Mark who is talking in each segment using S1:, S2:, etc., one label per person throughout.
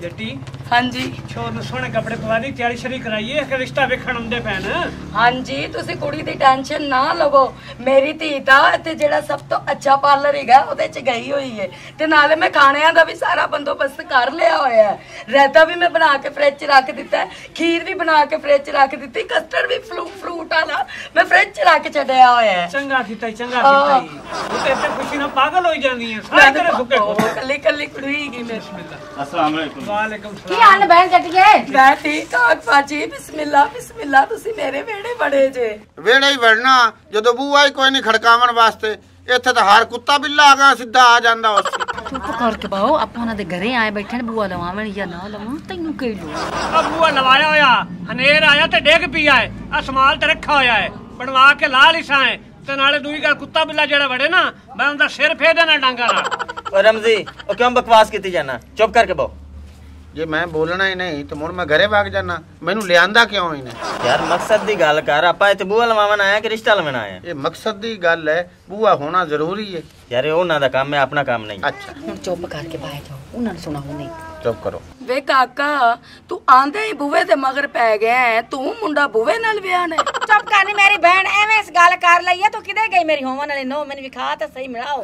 S1: ਜੱਟੀ
S2: ਹਾਂਜੀ।
S1: ਛੋਰ ਨੂੰ ਸੋਹਣੇ ਕੱਪੜੇ ਪਵਾ ਦੀ ਤਿਆਰੀ ਸ਼ਰੀ ਕਰਾਈਏ ਕਿ ਰਿਸ਼ਤਾ ਵੇਖਣ ਆਉਂਦੇ ਪੈਣ
S2: ਹਾਂਜੀ ਤੁਸੀਂ ਕੁੜੀ ਦੀ ਟੈਨਸ਼ਨ ਨਾ ਲਵੋ। ਮੇਰੀ ਧੀ ਤਾਂ ਇੱਥੇ ਜਿਹੜਾ ਸਭ ਤੋਂ ਅੱਛਾ ਪਾਰਲਰ ਹੈਗਾ ਉਹਦੇ ਚ ਗਈ ਹੋਈ ਹੈ ਤੇ ਨਾਲੇ ਮੈਂ ਖਾਣਿਆਂ ਦਾ ਵੀ ਸਾਰਾ ਬੰਦੋਬਸਤ ਕਰ ਲਿਆ ਹੋਇਆ ਹੈ। ਰਾਇਤਾ ਵੀ ਮੈਂ ਬਣਾ ਕੇ ਫ੍ਰਿਜ 'ਚ ਰੱਖ ਦਿੱਤਾ ਹੈ ਖੀਰ ਵੀ ਬਣਾ ਕੇ ਫ੍ਰਿਜ 'ਚ ਰੱਖ ਦਿੱਤੀ ਕਸਟਰਡ ਵੀ ਫਲੂ ਫਰੂਟ ਵਾਲਾ ਮੈਂ ਫ੍ਰਿਜ 'ਚ ਰੱਕ ਛੱਡਿਆ ਹੋਇਆ ਹੈ।
S1: ਚੰਗਾ ਕੀਤਾ ਈ, ਚੰਗਾ ਕੀਤਾ ਈ। ਉਹ ਤੇ ਇੱਥੇ ਖੁਸ਼ੀ ਨਾਲ ਪਾਗਲ ਹੋਈ ਜਾਂਦੀ ਹੈ ਸਾਰੇ ਤੇਰੇ ਸੁੱਕੇ
S2: ਉਹ ਕੱਲੀ ਕੱਲੀ ਕੁੜੀ ਹੈਗੀ ਮੇਰੀ।
S3: ਅਸਲਾਮ ਵਾਲੇਕੁਮ
S1: ਸਲਾਮ।
S4: ਹਾਲ ਬਹਿਣ ਜੱਟੀਏ।
S2: ਮੈਂ ਠੀਕ ਠਾਕ ਪਾਜੀ ਬਿਸਮਿਲ੍ਲਾ ਬਿਸਮਿਲ੍ਲਾ ਤੁਸੀਂ ਮੇਰੇ ਵਿਹੜੇ ਬੜੇ ਜੇ।
S5: ਵੇੜੇ ਹੀ ਵੜਨਾ ਜਦੋਂ ਬੂਆ ਹੀ ਕੋਈ ਨਹੀਂ ਖੜਕਾਵਣ ਵਾਸਤੇ ਇੱਥੇ ਤਾਂ ਹਰ ਕੁੱਤਾ ਬਿੱਲਾ ਆ ਗਿਆ ਸਿੱਧਾ ਆ ਜਾਂਦਾ ਉਸ
S4: ਚੁੱਪ ਕਰਕੇ ਬਾਓ ਆਪਾਂ ਉਹਨਾਂ ਦੇ ਘਰੇ ਆਏ ਬੈਠੇ ਨੇ ਬੂਆ ਲਵਾਵਣ ਜਾਂ ਨਾ ਲਵਾਂ ਤੈਨੂੰ ਕੀ ਲੋੜ?
S1: ਆ ਬੂਆ ਲਵਾਇਆ ਹੋਇਆ ਹਨੇਰ ਆਇਆ ਤੇ ਡਿੱਗ ਪਿਆ ਹੈ ਆ ਸਮਾਲ ਤੇ ਰੱਖਾ ਹੋਇਆ ਹੈ ਬਣਵਾ ਕੇ ਲਾ ਲਿਸਾ ਹੈ ਤੇ ਨਾਲੇ ਦੂਈ ਗੱਲ ਕੁੱਤਾ ਬਿੱਲਾ ਜਿਹੜਾ ਵੜੇ ਨਾ ਮੈਂ ਉਹਦਾ ਸਿਰ ਫੇਰ ਦੇਣਾ ਡਾਂਗਾ ਨਾਲ।
S3: ਰਮਜ਼ੀ ਉਹ ਕਿਉਂ ਬਕਵਾਸ ਕੀਤੀ ਜਾਣਾ ਚੁੱਪ ਕਰਕੇ ਬੋ
S5: ਜੇ ਮੈਂ ਬੋਲਣਾ ਹੀ ਨਹੀਂ ਤੇ ਮੁੜ ਮੈਂ ਘਰੇ ਵਗ ਜਾਣਾ ਮੈਨੂੰ ਲਿਆਂਦਾ ਕਿਉਂ ਇਹਨੇ
S3: ਯਾਰ ਮਕਸਦ ਦੀ ਗੱਲ ਕਰ ਆਪਾਂ ਇੱਥੇ ਬੂਆ ਲਵਾਵਣ ਆਇਆ ਕਿ ਰਿਸ਼ਤਾ ਲਵਾਉਣ ਆਇਆ
S5: ਇਹ ਮਕਸਦ ਦੀ ਗੱਲ ਹੈ ਬੂਆ ਹੋਣਾ ਜ਼ਰੂਰੀ ਹੈ।
S3: ਯਾਰ ਇਹ ਉਹਨਾਂ ਦਾ ਕੰਮ ਹੈ ਆਪਣਾ ਕੰਮ ਨਹੀਂ।
S5: ਅੱਛਾ।
S4: ਹੁਣ ਚੁੱਪ ਕਰਕੇ ਬਾਹਰ ਜਾਓ ਉਹਨਾਂ ਨੂੰ ਸੁਣਾਓ ਨਹੀਂ।
S5: ਚੁੱਪ ਕਰੋ।
S2: ਵੇ ਕਾਕਾ ਤੂੰ ਆਂਦੇ ਹੀ ਬੂਵੇ ਦੇ ਮਗਰ ਪੈ ਗਿਆ ਹੈ। ਤੂੰ ਮੁੰਡਾ ਬੂਵੇ ਨਾਲ ਵਿਆਹਣਾ ਹੈ।
S4: ਚੁੱਪ ਕਰਨੀ ਮੇਰੀ ਭੈਣ ਐਵੇਂ ਇਸ ਗੱਲ ਕਰ ਲਈ ਤੂੰ ਕਿਤੇ ਗਈ ਮੇਰੀ ਹੋਵਨ ਵਾਲੀ ਨੋ ਮੈਨੂੰ ਵਿਖਾ ਤਾਂ ਸਹੀ ਮਿਲਾਓ।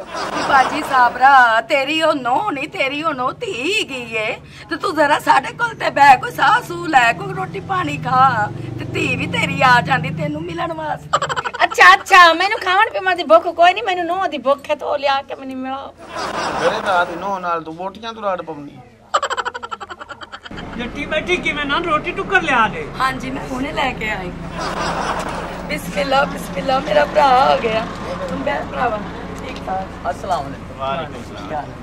S2: ਬਾਜੀ ਸਾਬਰਾ ਤੇਰੀ ਉਹ ਨੋ ਨਹੀਂ ਤੇਰੀ ਉਹ ਨੋ ਧੀ ਗਈ ਏ। ਤੇ ਤੂੰ ਜ਼ਰਾ ਸਾਡੇ ਕੋਲ ਤੇ ਬਹਿ ਕੋਈ ਸਾਹ ਸੂ ਲੈ ਕੋਈ ਰੋਟੀ ਪਾਣੀ ਖਾ। ਤੇ ਧੀ ਵੀ ਤੇਰੀ ਆ ਜਾਂਦੀ ਤੈਨੂੰ ਮਿਲਣ ਵਾਸਤੇ।
S4: ਅੱਛਾ ਅੱਛਾ ਮੈਨੂੰ ਖਾਣ ਪੀਣ ਦੀ ਭੁੱਖ ਕੋਈ ਨਹੀਂ ਮੈਨੂੰ ਨੋ ਦੀ ਭੁੱਖ ਹੈ ਤੋ ਲਿਆ ਕੇ ਮੈਨੂੰ ਮਿਲਾਓ।
S5: ਮੇਰੇ ਤਾਂ ਆਦੀ ਨੋ ਨਾਲ ਤੂੰ ਬੋਟੀਆਂ ਤੋਂ ਰਾੜ ਪਾਉਣੀ
S1: ਜੱਟੀ ਬੈਠੀ ਕਿਵੇਂ ਨਾ ਰੋਟੀ ਟੁੱਕਰ ਲਿਆ ਦੇ।
S2: ਹਾਂਜੀ ਮੈਂ ਹੁਣੇ ਲੈ ਕੇ ਆਈ। ਬਿਸਮਿਲ੍ਲਾ ਬਿਸਮਿਲ੍ਲਾ ਮੇਰਾ ਭਰਾ ਆ ਗਿਆ। ਤੂੰ ਬਹਿ ਭਰਾਵਾ ਠੀਕ ਠਾਕ।
S3: ਵਾਲੇਕੁਮ ਸਲਾਮ।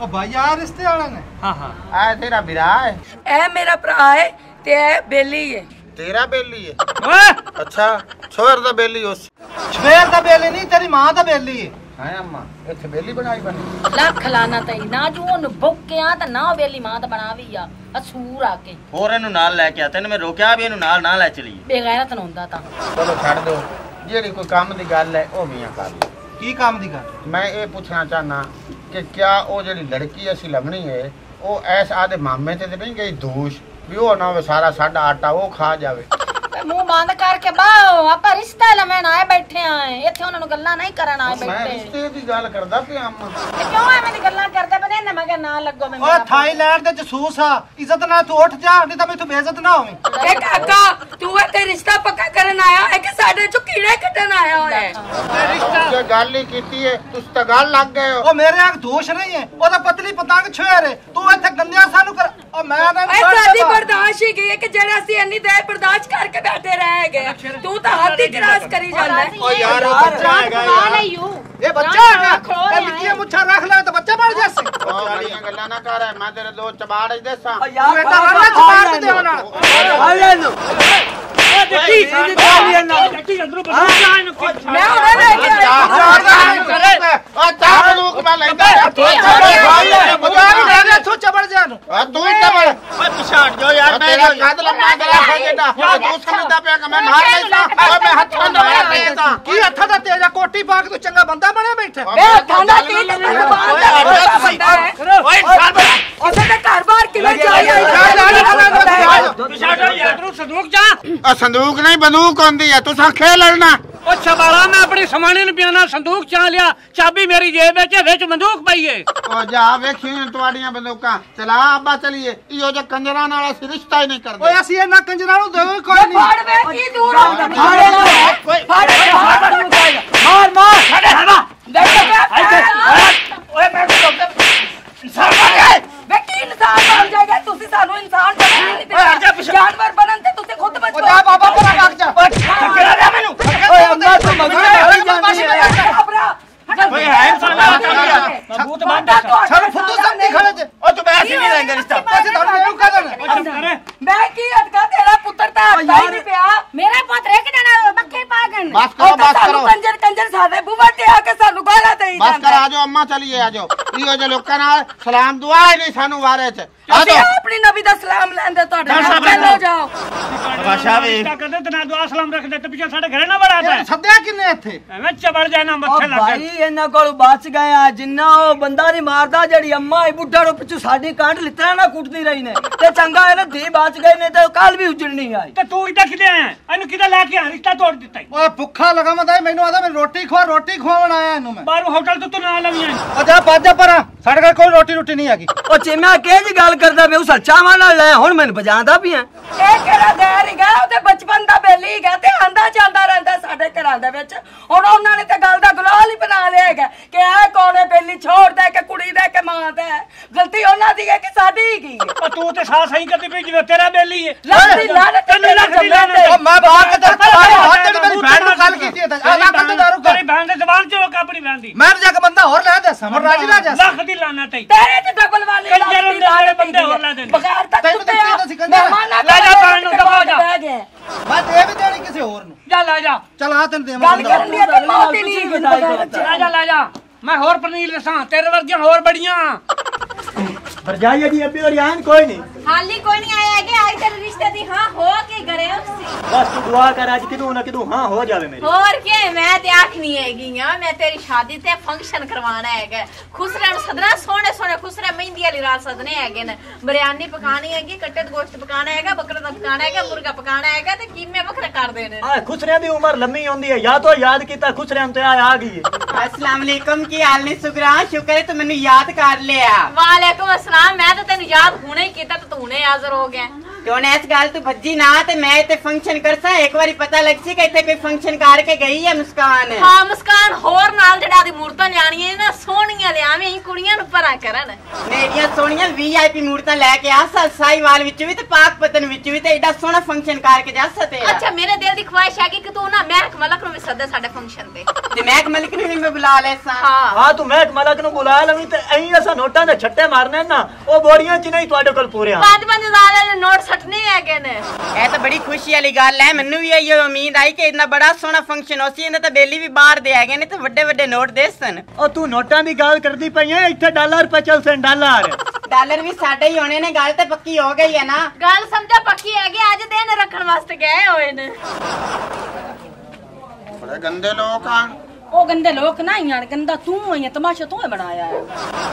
S6: ਉਹ ਭਾਈ ਆ ਰਿਸ਼ਤੇ ਵਾਲਾ ਨੇ?
S1: ਹਾਂ ਹਾਂ।
S5: ਆ ਤੇਰਾ ਵਿਰਾ ਹੈ?
S2: ਇਹ ਮੇਰਾ ਭਰਾ ਹੈ ਤੇ ਇਹ ਬੇਲੀ ਹੈ।
S5: ਤੇਰਾ ਬੇਲੀ ਹੈ?
S1: ਓਏ!
S5: ਅੱਛਾ ਛੋਰ ਦਾ ਬੇਲੀ ਉਸ।
S6: ਸਵੇਰ ਦਾ ਬੇਲੀ ਨਹੀਂ ਤੇਰੀ ਮਾਂ ਦਾ ਬੇਲੀ ਹੈ।
S5: ਹੈ ਅੰਮਾ ਇੱਥੇ ਬੇਲੀ ਬਣਾਈ ਬਣੀ।
S4: ਲੱਖ ਲਾਣਾ ਤਈ ਨਾ ਜੂ ਉਹਨੂੰ ਤਾਂ ਨਾ ਵੇਲੀ ਮਾਂ ਤਾਂ ਬਣਾਵੀ ਆ। ਅਸੂਰ ਆ ਕੇ।
S3: ਹੋਰ ਇਹਨੂੰ ਨਾਲ ਲੈ ਕੇ ਆ ਤੈਨੂੰ ਮੈਂ ਰੋਕਿਆ ਵੀ ਇਹਨੂੰ ਨਾਲ ਨਾ ਲੈ ਚਲੀਏ।
S4: ਬੇਗੈਰਤ ਨੂੰ ਹੁੰਦਾ ਤਾਂ।
S5: ਚਲੋ ਛੱਡ ਦਿਓ। ਜਿਹੜੀ ਕੋਈ ਕੰਮ ਦੀ ਗੱਲ ਹੈ ਉਹ ਮੀਆਂ ਕਰ ਲਓ।
S6: ਕੀ ਕੰਮ ਦੀ ਗੱਲ?
S5: ਮੈਂ ਇਹ ਪੁੱਛਣਾ ਚਾਹਨਾ ਕਿ ਕਿਆ ਉਹ ਜਿਹੜੀ ਲੜਕੀ ਅਸੀਂ ਲੰਘਣੀ ਹੈ ਉਹ ਐਸ ਆਦੇ ਮਾਮੇ ਤੇ ਤਾਂ ਨਹੀਂ ਗਈ ਦੋਸ਼ ਵੀ ਉਹ ਨਾ ਹੋਵੇ ਸਾਰਾ ਸਾਡਾ ਆਟਾ ਉਹ ਖਾ ਜਾਵੇ।
S4: ਮੂੰਹ ਬੰਦ ਕਰਕੇ ਬਾਓ ਆਪਾਂ ਰਿਸ਼ਤਾ ਲਵਣ ਆਏ ਬੈਠੇ ਆਏ ਇੱਥੇ ਉਹਨਾਂ ਨੂੰ ਗੱਲਾਂ ਨਹੀਂ ਕਰਨ ਆਏ
S5: ਮੈਂ
S4: ਬੈਠੇ।
S5: ਰਿਸ਼ਤੇ ਦੀ ਗੱਲ ਕਰਦਾ ਪਿਆ ਅੰਮਾ
S4: ਤੇ ਕਿਉਂ ਐਵੇਂ ਦੀ ਗੱਲਾਂ ਕਰਦੇ ਪਏ ਨੇ? ਮਗਰ ਨਾ ਲੱਗੋ ਮੈਂ
S6: ਓਏ ਥਾਈਲੈਂਡ ਦੇ ਜਸੂਸ ਆ। ਇੱਜ਼ਤ ਨਾਲ ਤੂੰ ਉੱਠ ਜਾ ਨਹੀਂ ਤਾਂ ਮੈਥੋਂ ਬੇਇੱਜ਼ਤ ਨਾ ਹੋਵੇਂ।
S2: ਇਹ ਕਾਕਾ ਤੂੰ ਇੱਥੇ ਰਿਸ਼ਤਾ ਪੱਕਾ ਕਰਨ ਆਇਆ ਹੈ ਕਿ ਸਾਡੇ ਚੋਂ ਕੀੜੇ ਕੱਢਣ ਆਇਆ ਹੋਇਆ ਹੈ
S5: ਜੇ ਗੱਲ ਹੀ ਕੀਤੀ ਹੈ ਤੁਸੀਂ ਤਾਂ ਗੱਲ ਲੱਗ ਗਏ ਹੋ
S6: ਉਹ ਮੇਰੇ ਆਗ ਦੋਸ਼ ਨਹੀਂ ਹੈ ਉਹਦਾ ਪਤਲੀ ਪਤੰਗ ਛੁਏਰੇ ਤੂੰ ਇੱਥੇ ਗੰਦਿਆ ਸਾਨੂੰ ਕਰ ਉਹ ਮੈਂ ਨਾ
S2: ਐ ਸਾਡੀ ਬਰਦਾਸ਼ਤ ਹੀ ਗਈ ਹੈ ਕਿ ਜਿਹੜਾ ਅਸੀਂ ਇੰਨੀ ਦੇਰ ਬਰਦਾਸ਼ਤ ਕਰਕੇ ਬੈਠੇ ਰਹਿ ਗਏ ਤੂੰ ਤਾਂ ਹੱਦ ਹੀ ਕਰਾਸ ਕਰੀ ਜਾਂਦਾ ਹੈ।
S5: ਓ ਯਾਰ ਉਹ ਬੱਚਾ ਹੈਗਾ ਯਾਰ
S6: ਇਹ ਬੱਚਾ ਹੈਗਾ ਇਹ ਨਿੱਕੀਆਂ ਮੁੱਛਾਂ ਰੱਖ ਲੈ ਤਾਂ ਬੱਚਾ ਬਣ ਜਾਸੇ
S5: ਉਹ ਵਾਲੀਆਂ ਗੱਲਾਂ ਨਾ ਕਰ ਮੈਂ ਤੇਰੇ ਦੋ ਚਬਾੜ ਹੀ ਦੇਸਾਂ
S6: ਤੂੰ ਏਦਾਂ ਵਰਨਾ ਚਮਾਰ ਦੇ ਦੇਵ ਨਾਲ
S1: ਜੱਟੀ ਜੱਟੀ ਅੰਦਰੋਂ ਬੰਦੂਕ ਲਾ ਇਹਨੂੰ ਕੀ-
S2: ਮੈਂ ਹੁਣੇ ਲੈ ਕੇ ਆਇਆ
S5: ਚਾਰ ਦਾ ਆ ਚਾਰ ਲੋਕ ਮੈਂ ਲੈਂਦਾ ਤੂੰ
S6: ਨਹੀਂ ਦੇ ਦੇ ਤੂੰ ਚਬੜ ਜਾ ਨੂੰ
S5: ਆ ਤੂੰ ਚਬੜ
S3: ਓਏ ਪਛਾੜ ਜੋ ਯਾਰ ਮੈਂ
S5: ਤੇਰਾ ਕੱਦ ਲੰਮਾ ਕਰਾ ਹੋ ਜਿਹੜਾ ਤੂੰ ਸਮਝਦਾ ਪਿਆ ਕਿ ਮੈਂ ਮਾਰ ਲੈਂਦਾ ਓ ਮੈਂ ਹੱਥਾਂ ਨਾਲ ਮਾਰ ਲੈਂਦਾ
S6: ਕੀ ਹੱਥਾਂ ਦਾ ਤੇਜਾ ਕੋਟੀ ਪਾ ਕੇ ਤੂੰ ਚੰਗਾ ਬੰਦਾ ਬਣਿਆ ਬੈਠਾ
S2: ਵੇ ਕੀ ਤੈਨੂੰ ਜ਼ਬਾਨ ਦਾ ਵੱਡਾ ਬੰਦਾ ਹੈ
S3: ਓਏ ਸਾਲ
S2: ਉਹਦੇ ਤੇ ਘਰ ਬਾਹਰ ਕਿਵੇਂ ਜਾਇਆ
S1: ਪਿਛਾੜੋ ਯਾਰ ਤੂੰ ਸੰਦੂਕ ਜਾ
S5: ਆ ਸੰਦੂਕ ਨਹੀਂ ਬੰਦੂਕ ਹੁੰਦੀ ਆ ਤੂੰ ਖੇ ਲੜਨਾ
S1: ਉਹ ਛਬਾਲਾ ਮੈਂ ਆਪਣੀ ਸਮਾਣੇ ਨੂੰ ਪਿਆਣਾ ਸੰਦੂਕ ਚਾ ਲਿਆ ਚਾਬੀ ਮੇਰੀ ਜੇਬ ਵਿੱਚ ਹੈ, ਵਿੱਚ ਬੰਦੂਕ ਪਈ ਏ
S5: ਓ ਜਾ ਵੇਖੀ ਤੁਹਾਡੀਆਂ ਬੰਦੂਕਾਂ ਚਲਾ ਅੱਬਾ ਚਲੀਏ ਇਹੋ ਜਿਹਾ ਕੰਜਰਾਂ ਨਾਲ ਅਸੀਂ ਰਿਸ਼ਤਾ ਹੀ ਨਹੀਂ ਕਰਦੇ
S6: ਓਏ ਅਸੀਂ ਇਹਨਾਂ ਕੰਜਰਾਂ ਨੂੰ ਦੇਵੇ ਕੋਈ ਨਹੀਂ
S2: ਇਨਸਾਨ ਬਣ ਗਏ ਵੇ ਕੀ ਇਨਸਾਨ ਬਣ ਜਾਏਗਾ? ਤੁਸੀਂ ਸਾਨੂੰ ਇਨਸਾਨ ਬਣਨ ਨਹੀਂ ਦਿੰਦੇ ਜਾਨਵਰ ਬਣਨ ਤੇ ਤੁਸੀਂ ਖੁਦ ਬਚੋ।
S6: ਓ ਜਾ ਬਾਬਾ ਪਰਾ ਵਗ ਜਾ
S2: ਕਿਹੜਾ ਰਿਹਾ ਮੈਨੂੰ
S6: ਓਏ ਅੰਮਾ ਤੂੰ ਮਗਰ ਹੋਈ ਜਾਂਦੀ ਹੈ
S2: ਓਏ ਹੈ ਇਨਸਾਨ
S1: ਸਬੂਤ ਬੰਦ
S6: ਸਾਨੂੰ ਫੁੱਦੂ ਸਮਝੀ ਖੜੇ ਤੇ
S3: ਓ ਤੂੰ ਬੈਠ ਨਹੀਂ ਲੈਂਗਾ ਰਿਸ਼ਤਾ
S6: ਅਸੀਂ ਤੁਹਾਨੂੰ ਇਹਨੂੰ ਕਹਿ ਦੇਣਾ
S2: ਮੈਂ ਕੀ ਅਟਕਾ ਤੇਰਾ ਪੁੱਤਰ ਤਾਂ ਹੱਥਾਂ ਹੀ ਨਹੀਂ ਪਿਆ
S4: ਮੇਰਾ ਪੁੱਤ ਰਹਿ ਕੇ ਜਾਣਾ ਬੱਕੇ ਪਾਗਣ
S5: ਬਸ
S2: ਉਹ
S5: ਕਰੋ
S2: ਤਾਂ
S5: ਬਸ
S2: ਸਾਨੂੰ
S5: ਕਰੋ
S2: ਕੰਜਰ ਕੰਜਰ ਸਾਡੇ ਬੁਵਾ ਤੇ ਆ ਕੇ ਸਾਨੂੰ ਗਾਲਾਂ ਦੇਈ
S5: ਬਸ ਕਰ
S2: ਜਾਂਦਾ
S5: ਆ ਜਾਓ ਅੰਮਾ ਦੋਵਾਂ ਚਲੀਏ ਆਜੋ ਇਹੋ ਜਿਹੇ ਲੋਕਾਂ ਨਾਲ ਸਲਾਮ ਦੁਆ ਹੀ ਨਹੀਂ ਸਾਨੂੰ ਵਾਰੇ ਚ।
S2: ਅਸੀਂ
S5: ਆਜੋ
S2: ਆਪਣੀ ਨਬੀ ਦਾ ਸਲਾਮ ਲੈਂਦੇ ਤੁਹਾਡੇ ਨਾਲ। ਚਲੋ ਜਾਓ।
S3: ਬਾਦਸ਼ਾਹ ਵੀ।
S1: ਨਾ ਦੁਆ ਸਲਾਮ ਰੱਖਦੇ ਤੇ ਪਿੱਛੇ ਸਾਡੇ ਘਰੇ ਨਾ ਬੜਾ ਤਾ
S6: ਇਹ ਸੱਦਿਆ ਕਿੰਨੇ ਇੱਥੇ?
S1: ਐਵੇਂ ਚਬੜ ਜਾਣਾ ਮੱਥੇ ਲੱਗ
S7: ਭਾਈ ਇਹਨਾਂ ਕੋਲ ਬਚ ਗਏ ਆ। ਜਿੰਨਾ ਉਹ ਬੰਦਾ ਨਹੀਂ ਮਾਰਦਾ ਜਿਹੜੀ ਅੰਮਾ ਹੀ ਬੁੱਢਾ ਨੂੰ ਪਿੱਛੇ ਸਾਡੀ ਕਾਂਡ ਲਿੱਤਰਾ ਨਾ ਕੁੱਟਦੀ ਰਹੀ ਨੇ। ਤੇ ਚੰਗਾ ਇਹਨੇ ਧੀ ਬਚ ਗਏ ਨੇ ਤੇ ਕੱਲ ਵੀ ਉਜੜਨੀ ਆਈ
S1: ਤੇ ਤੂੰ ਇੱਦਾਂ ਕਿਤੇ ਆਇਆ? ਇਹਨੂੰ ਕਿਤੇ ਲੈ ਕੇ ਆ? ਰਿਸ਼ਤਾ ਤੋੜ ਦਿੱਤਾ।
S6: ਓਏ ਭੁੱਖਾ ਲਗਾ ਮੈਂ ਮੈਨੂੰ ਆਦਾ ਮੈਂ ਰੋਟੀ ਖਵਾ ਰੋਟੀ ਖਵਾਉਣ ਆਇਆ ਇਹਨੂੰ ਮੈਂ।
S1: ਬਾਹਰੋਂ ਹੋਟਲ ਤੋਂ ਤੂੰ ਨਾ ਲਵੀਆਂ
S6: ਆ। ਜਾ ਪਾਜਾ ਪਰਾਂ। ਸਾਡੇ ਘਰ ਕੋਈ ਰੋਟੀ ਰੋਟੀ ਨਹੀਂ ਹੈਗੀ।
S7: ਉਹ ਚੇਮਾ ਕਿਹ ਜੀ ਗੱਲ ਕਰਦਾ ਵੇ ਉਸ ਚਾਵਾਂ ਨਾਲ ਲੈ ਹੁਣ ਮੈਨੂੰ ਬਜਾਉਂਦਾ ਪਿਆ।
S2: ਇਹ ਕਿਹੜਾ ਗੈਰ ਹੈਗਾ? ਉਹਦੇ ਬਚਪਨ ਦਾ ਬੇਲੀ ਹੈਗਾ ਤੇ ਆਂਦਾ ਜਾਂਦਾ ਰਹਿੰਦਾ ਸਾਡੇ ਘਰਾਂ ਦੇ ਵਿੱਚ ਹੁਣ ਉਹਨਾਂ ਨੇ ਤੇ ਗੱਲ ਦਾ ਗੁਲਾਲ ਹੀ ਬਣਾ ਲਿਆ ਹੈਗਾ ਕਿ ਇਹ ਹੈ ਬੇਲੀ ਛੋੜਦਾ ਹੈ ਕਿ ਕੁੜੀ ਦਾ ਹੈ ਕਿ ਮਾਂ ਦਾ ਹੈ ਗਲਤੀ ਉਹਨਾਂ ਦੀ ਹੈ ਕਿ ਸਾਡੀ ਹੈ
S1: ਉਹ ਤੂੰ ਤੇ ਸਾਹ ਸਹੀ ਕਰਦੀ ਪਈ ਜਿਵੇਂ ਤੇਰਾ ਬੇਲੀ
S2: ਲੱਖ ਦੀ ਲਾਨਤ
S1: ਤੈਨੂੰ ਦੀ।
S2: ਤੇ।
S6: ਉਹ ਮੈਂ ਬਾਹਰ ਕੇ ਦੱਸ ਹੱਥ ਜਿਹੜੀ ਮੇਰੀ ਭੈਣ ਨੂੰ ਗੱਲ ਕੀਤੀ ਹੈ ਤਾਂ ਆ ਲੱਖ ਤੇ ਦਾਰੂ
S1: ਤੇਰੀ ਭੈਣ ਦੇ ਜ਼ਬਾਨ ਚ ਰੋਕ ਆਪਣੀ ਭੈਣ ਦੀ
S6: ਮੈਂ ਜਾ ਕੇ ਬੰਦਾ ਹੋਰ ਲੈ ਜਾ ਸਮਰ ਰਾਜੀ ਨਾ ਜਾ
S1: ਲੱਖ ਦੀ ਲਾਨਤ ਈ
S2: ਤੇਰੇ ਚ ਡਬਲ ਵਾਲੀ
S1: ਕੰਜਰ
S2: ਦੀ
S1: ਬੰਦੇ ਹੋਰ
S2: ਹੈ।
S1: ਲੈ ਦੇਣੇ।
S2: ਬਗੈਰ ਤਾਂ
S6: ਤੈਨੂੰ ਤਾਂ
S2: ਕੁੱਤੇ
S6: ਕੰਜਰ?
S2: ਮਹਿਮਾਨਾਂ
S1: ਲੈ ਜਾ
S2: ਹੈ
S6: ਮੈਂ ਦੇ ਵੀ ਦੇਣੀ ਕਿਸੇ ਹੋਰ ਨੂੰ।
S1: ਜਾ ਲੈ ਜਾ।
S6: ਚਲ ਆ ਤੈਨੂੰ ਦੇਵਾਂ
S2: ਗੱਲ ਕਰਨ ਦੀ ਤੇ ਮੌਤ ਹੀ ਨਹੀਂ
S1: ਚਲਾ ਜਾ ਲੈ ਜਾ। ਮੈਂ ਹੋਰ ਪਨੀਰ ਲਸਾਂ ਤੇਰੇ ਵਰਗੀਆਂ ਹੋਰ ਬੜੀਆਂ।
S7: ਭਰਜਾਈ ਜੀ ਅੱਬੀ ਹੋਰ ਯਾਨ ਕੋਈ ਨਹੀਂ।
S4: ਹਾਲੀ ਕੋਈ ਨਹੀਂ ਆਇਆ ਹੈਗੇ ਆਈ ਤੇਰੇ ਰਿਸ਼ਤੇ ਦੀ ਹਾਂ ਹੋ ਕੇ ਕਰੇ
S7: ਬਸ ਤੂੰ ਦੁਆ ਕਰ ਅੱਜ ਕਿਦੋਂ ਨਾ ਕਿਦੋਂ ਹਾਂ ਹੋ ਜਾਵੇ ਮੇਰੀ
S4: ਹੋਰ ਕੀ ਮੈਂ ਤੇ ਆਖਣੀ ਹੈਗੀ ਆ ਮੈਂ ਤੇਰੀ ਸ਼ਾਦੀ ਤੇ ਫੰਕਸ਼ਨ ਕਰਵਾਣਾ ਹੈਗਾ ਖੁਸਰੇ ਨੂੰ ਸਦਨਾ ਸੋਹਣੇ ਸੋਹਣੇ ਖੁਸਰੇ ਮਹਿੰਦੀ ਵਾਲੀ ਰਾਤ ਸਦਨੇ ਹੈਗੇ ਨੇ ਬਿਰਿਆਨੀ ਪਕਾਣੀ ਹੈਗੀ ਕੱਟੇ ਦਾ ਗੋਸ਼ਤ ਪਕਾਣਾ ਹੈਗਾ ਬੱਕਰੇ ਦਾ ਪਕਾਣਾ ਹੈਗਾ ਮੁਰਗਾ ਪਕਾਣਾ ਹੈਗਾ ਤੇ ਕੀਮੇ ਵੱਖਰੇ ਕਰ ਦੇਣੇ
S7: ਆ ਖੁਸਰਿਆਂ ਦੀ ਉਮਰ ਲੰਮੀ ਹੁੰਦੀ ਹੈ ਜਾਂ ਤਾਂ ਯਾਦ ਕੀਤਾ ਖੁਸਰਿਆਂ ਤੇ ਆ ਗਈ ਹੈ
S8: ਅਸਲਾਮ ਵਾਲੇਕਮ ਕੀ ਹਾਲ ਨੇ ਸੁਗਰਾ ਸ਼ੁਕਰ ਹੈ ਤੂੰ ਮੈਨੂੰ ਯਾਦ ਕਰ ਲਿਆ
S4: ਵਾਲੇਕਮ ਅਸਲਾਮ ਮੈਂ ਤਾਂ ਤੈਨੂੰ ਯਾਦ ਹੁਣੇ ਹੀ ਕੀਤਾ ਤੇ ਤੂੰ ਹੁਣੇ ਹਾਜ਼ਰ ਹੋ
S8: ਕਿਉਂ ਨਾ ਇਸ ਗੱਲ ਤੂੰ ਭੱਜੀ ਨਾ ਤੇ ਮੈਂ ਇੱਥੇ ਫੰਕਸ਼ਨ ਕਰਸਾ ਇੱਕ ਵਾਰੀ ਪਤਾ ਲੱਗ ਸੀ ਕਿ ਇੱਥੇ ਕੋਈ ਫੰਕਸ਼ਨ ਕਰਕੇ ਗਈ ਹੈ ਮੁਸਕਾਨ।
S4: ਹਾਂ ਮੁਸਕਾਨ ਹੋਰ ਨਾਲ ਜਿਹੜਾ ਦੀ ਮੂਰਤਾਂ ਲਿਆਣੀਆਂ ਨੇ ਨਾ ਸੋਹਣੀਆਂ ਲਿਆਵੇਂ ਅਸੀਂ ਕੁੜੀਆਂ ਨੂੰ ਭਰਾ ਕਰਨ।
S8: ਮੇਰੀਆਂ ਸੋਹਣੀਆਂ ਵੀਆਈਪੀ ਮੂਰਤਾਂ ਲੈ ਕੇ ਆਸਾ ਸਾਈਵਾਲ ਵਿੱਚ ਵੀ ਤੇ ਪਾਕਪਤਨ ਵਿੱਚ ਵੀ ਤੇ ਐਡਾ ਸੋਹਣਾ ਫੰਕਸ਼ਨ ਕਰਕੇ ਜਾਸਾ ਤੇਰਾ
S4: ਅੱਛਾ ਮੇਰੇ ਦਿਲ ਦੀ ਖੁਆਇਸ਼ ਹੈ ਕਿ ਤੂੰ ਨਾ ਮਹਿਕ ਮਲਕ ਨੂੰ ਵੀ ਸੱਦੇ ਸਾਡੇ ਫੰਕਸ਼ਨ ਤੇ।
S8: ਤੇ ਮੈਂ ਮਲਿਕ ਨੂੰ ਵੀ ਮੈਂ ਬੁਲਾ ਲੈ ਸਾਂ।
S4: ਹਾਂ।
S7: ਹਾਂ ਤੂੰ ਮੈਂ ਮਲਕ ਨੂੰ ਬੁਲਾ ਲਵੀਂ ਤੇ ਐਂ ਅਸਾਂ ਨੋਟਾਂ ਦੇ ਛੱਟੇ ਮਾਰਨੇ ਨਾ ਉਹ ਬੋੜੀਆਂ ਚ ਨਹੀਂ ਤੁਹਾਡੇ ਕੋਲ ਪੂਰੇ ਆ
S4: ਪੰਜ ਪੰਜ ਹਜ਼ਾਰ ਨੋਟ ਸੱਟਨੇ ਹੈਗੇ ਨੇ।
S8: ਇਹ ਤਾਂ ਬੜੀ ਖੁਸ਼ੀ ਵਾਲੀ ਗੱਲ ਹੈ ਮੈਨੂੰ ਵੀ ਇਹੀ ਉਮੀਦ ਆਈ ਕਿ ਇੰਨਾ ਬੜਾ ਸੋਹਣਾ ਫੰਕਸ਼ਨ ਹੋ ਸੀ ਇਹਨਾਂ ਤਾਂ ਬੇਲੀ ਵੀ ਬਾਹਰ ਦੇ ਹੈਗੇ ਨੇ ਤੇ ਵੱਡੇ ਵੱਡੇ ਨੋਟ ਦੇ ਸਨ।
S7: ਉਹ ਤੂੰ ਨੋਟਾਂ ਦੀ ਗੱਲ ਕਰਦੀ ਪਈ ਐ ਇੱਥੇ ਡਾਲਰ ਪੇ ਚੱਲ ਸਨ ਡਾਲਰ।
S8: ਡਾਲਰ ਵੀ ਸਾਡੇ ਹੀ ਹੋਣੇ ਨੇ ਗੱਲ ਤੇ ਪੱਕੀ ਹੋ ਗਈ ਹੈ ਨਾ।
S4: ਗੱਲ ਸਮਝਾ ਪੱਕੀ ਹੈਗੀ ਅੱਜ ਦਿਨ ਰੱਖਣ ਵਾਸਤੇ ਗਏ ਹੋਏ ਨੇ।
S5: ਬੜੇ ਗੰਦੇ ਲੋਕ ਆ।
S2: ਉਹ ਗੰਦੇ ਲੋਕ ਨਾ ਆਈਆਂ ਗੰਦਾ ਤੂੰ ਆਈਆਂ ਤਮਾਸ਼ਾ ਤੂੰ ਹੀ ਬਣਾਇਆ ਹੈ।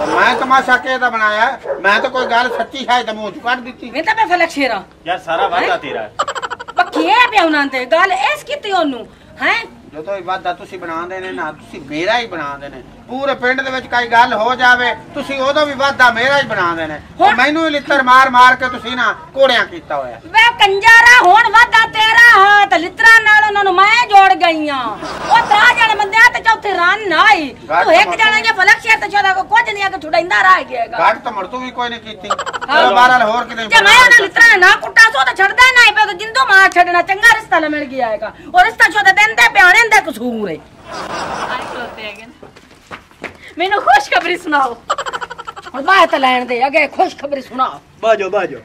S5: ਮੈਂ ਤਮਾਸ਼ਾ ਕਿਹਦਾ ਬਣਾਇਆ? ਮੈਂ ਤਾਂ ਕੋਈ ਗੱਲ ਸੱਚੀ ਹੈ ਤਾਂ ਮੂੰਹ ਚ ਕੱਢ ਦਿੱਤੀ।
S2: ਮੈਂ ਤਾਂ ਮੈਂ ਫਲਕ ਸ਼ੇਰਾ
S7: ਯਾਰ ਸਾਰਾ ਵਾਦਾ ਤੇਰਾ
S2: ਪੱਕੀ ਹੈ ਪਿਆ ਉਹਨਾਂ ਤੇ ਗੱਲ ਐਸ ਕੀਤੀ ਉਹਨੂੰ ਹੈ?
S5: ਜਦੋਂ ਹੀ ਵਾਦਾ ਤੁਸੀਂ ਬਣਾਉਂਦੇ ਨੇ ਨਾ ਤੁਸੀਂ ਮੇਰਾ ਹੀ ਬਣਾਉਂਦੇ ਨੇ। ਪੂਰੇ ਪਿੰਡ ਦੇ ਵਿੱਚ ਕੋਈ ਗੱਲ ਹੋ ਜਾਵੇ ਤੁਸੀਂ ਉਦੋਂ ਵੀ ਵਾਦਾ ਮੇਰਾ ਹੀ ਬਣਾਉਂਦੇ ਨੇ। ਉਹ ਮੈਨੂੰ ਹੀ ਲਿੱਤਰ ਮਾਰ ਮਾਰ ਕੇ ਤੁਸੀਂ ਨਾ ਕੋੜਿਆਂ ਕੀਤਾ ਹੋਇਆ।
S2: ਵੇ ਕੰਜਾਰਾ ਹੁਣ ਵਾਦਾ ਤੇਰਾ ਹੱਥ ਲਿਤਰਾ ਨਾਲ ਉਹਨਾਂ ਨੂੰ ਮੈਂ ਜੋੜ ਗਈਆਂ। ਉਹ ਤਰਾ ਜਣ ਬੰਦਿਆ ਤੇ ਚੌਥੇ ਰਨ ਨਾ ਆਈ ਤੂੰ ਇੱਕ ਜਣਾ ਜੇ ਫਲਕ ਸ਼ੇਰ ਤੇ ਚੋਦਾ ਕੋ ਕੁਝ ਨਹੀਂ ਆ ਕਿ ਛੁਡਾਈਂਦਾ ਰਹਿ ਗਿਆਗਾ
S5: ਗੱਟ ਤਾਂ ਮਰਤੂ ਵੀ ਕੋਈ ਨਹੀਂ ਕੀਤੀ। ਚਲੋ ਬਾਹਰ ਹੋਰ ਕਿਤੇ
S2: ਜੇ ਮੈਂ ਉਹਨਾਂ ਲਿਤਰਾ ਨਾ ਕੁੱਟਾ ਸੋ ਤਾਂ ਛੱਡਦਾ ਹੀ ਨਾ ਪਿਆ ਜਿੰਦੋ ਮਾਰ ਛੱਡਣਾ ਚੰਗਾ ਰਿਸ਼ਤਾ ਲੈ ਮਿਲ ਗਿਆ ਹੈਗਾ। ਉਹ ਰਿਸ਼ਤਾ ਚੋਦਾ ਦਿੰਦੇ ਪਿਆਣੇ ਦਾ ਕਸੂਰ ਹੈ।
S4: ਆਏ ਖਲੋਤੇ ਹੈਗੇ ਮੈਨੂੰ ਖੁਸ਼ਖਬਰੀ ਸੁਣਾਓ।
S2: ਹੁਣ ਮੈਂ ਤਾਂ ਲੈਣ ਦੇ ਅਗੇ ਖੁਸ਼ਖਬਰੀ ਸੁਣਾ
S7: ਬਾਜੋ ਬਾਜੋ।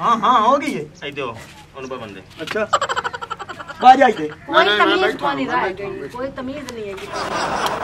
S7: ਹਾਂ। ਹਾਂ ਹੋ ਗਈ ਹੈ
S3: ਇਦੇ ਉਹਨੂੰ ਪੇ ਬੰਦੇ।
S7: ਅੱਛਾ। ਬਾਜ ਆਈ ਦੇ
S4: ਕੋਈ ਤਮੀਜ਼ ਕੋਈ ਨਹੀਂ
S5: ਹਾਂ,
S4: ਗਈ। ਕੋਈ ਤਮੀਜ਼ ਨਹੀਂ ਹੈਗੀ।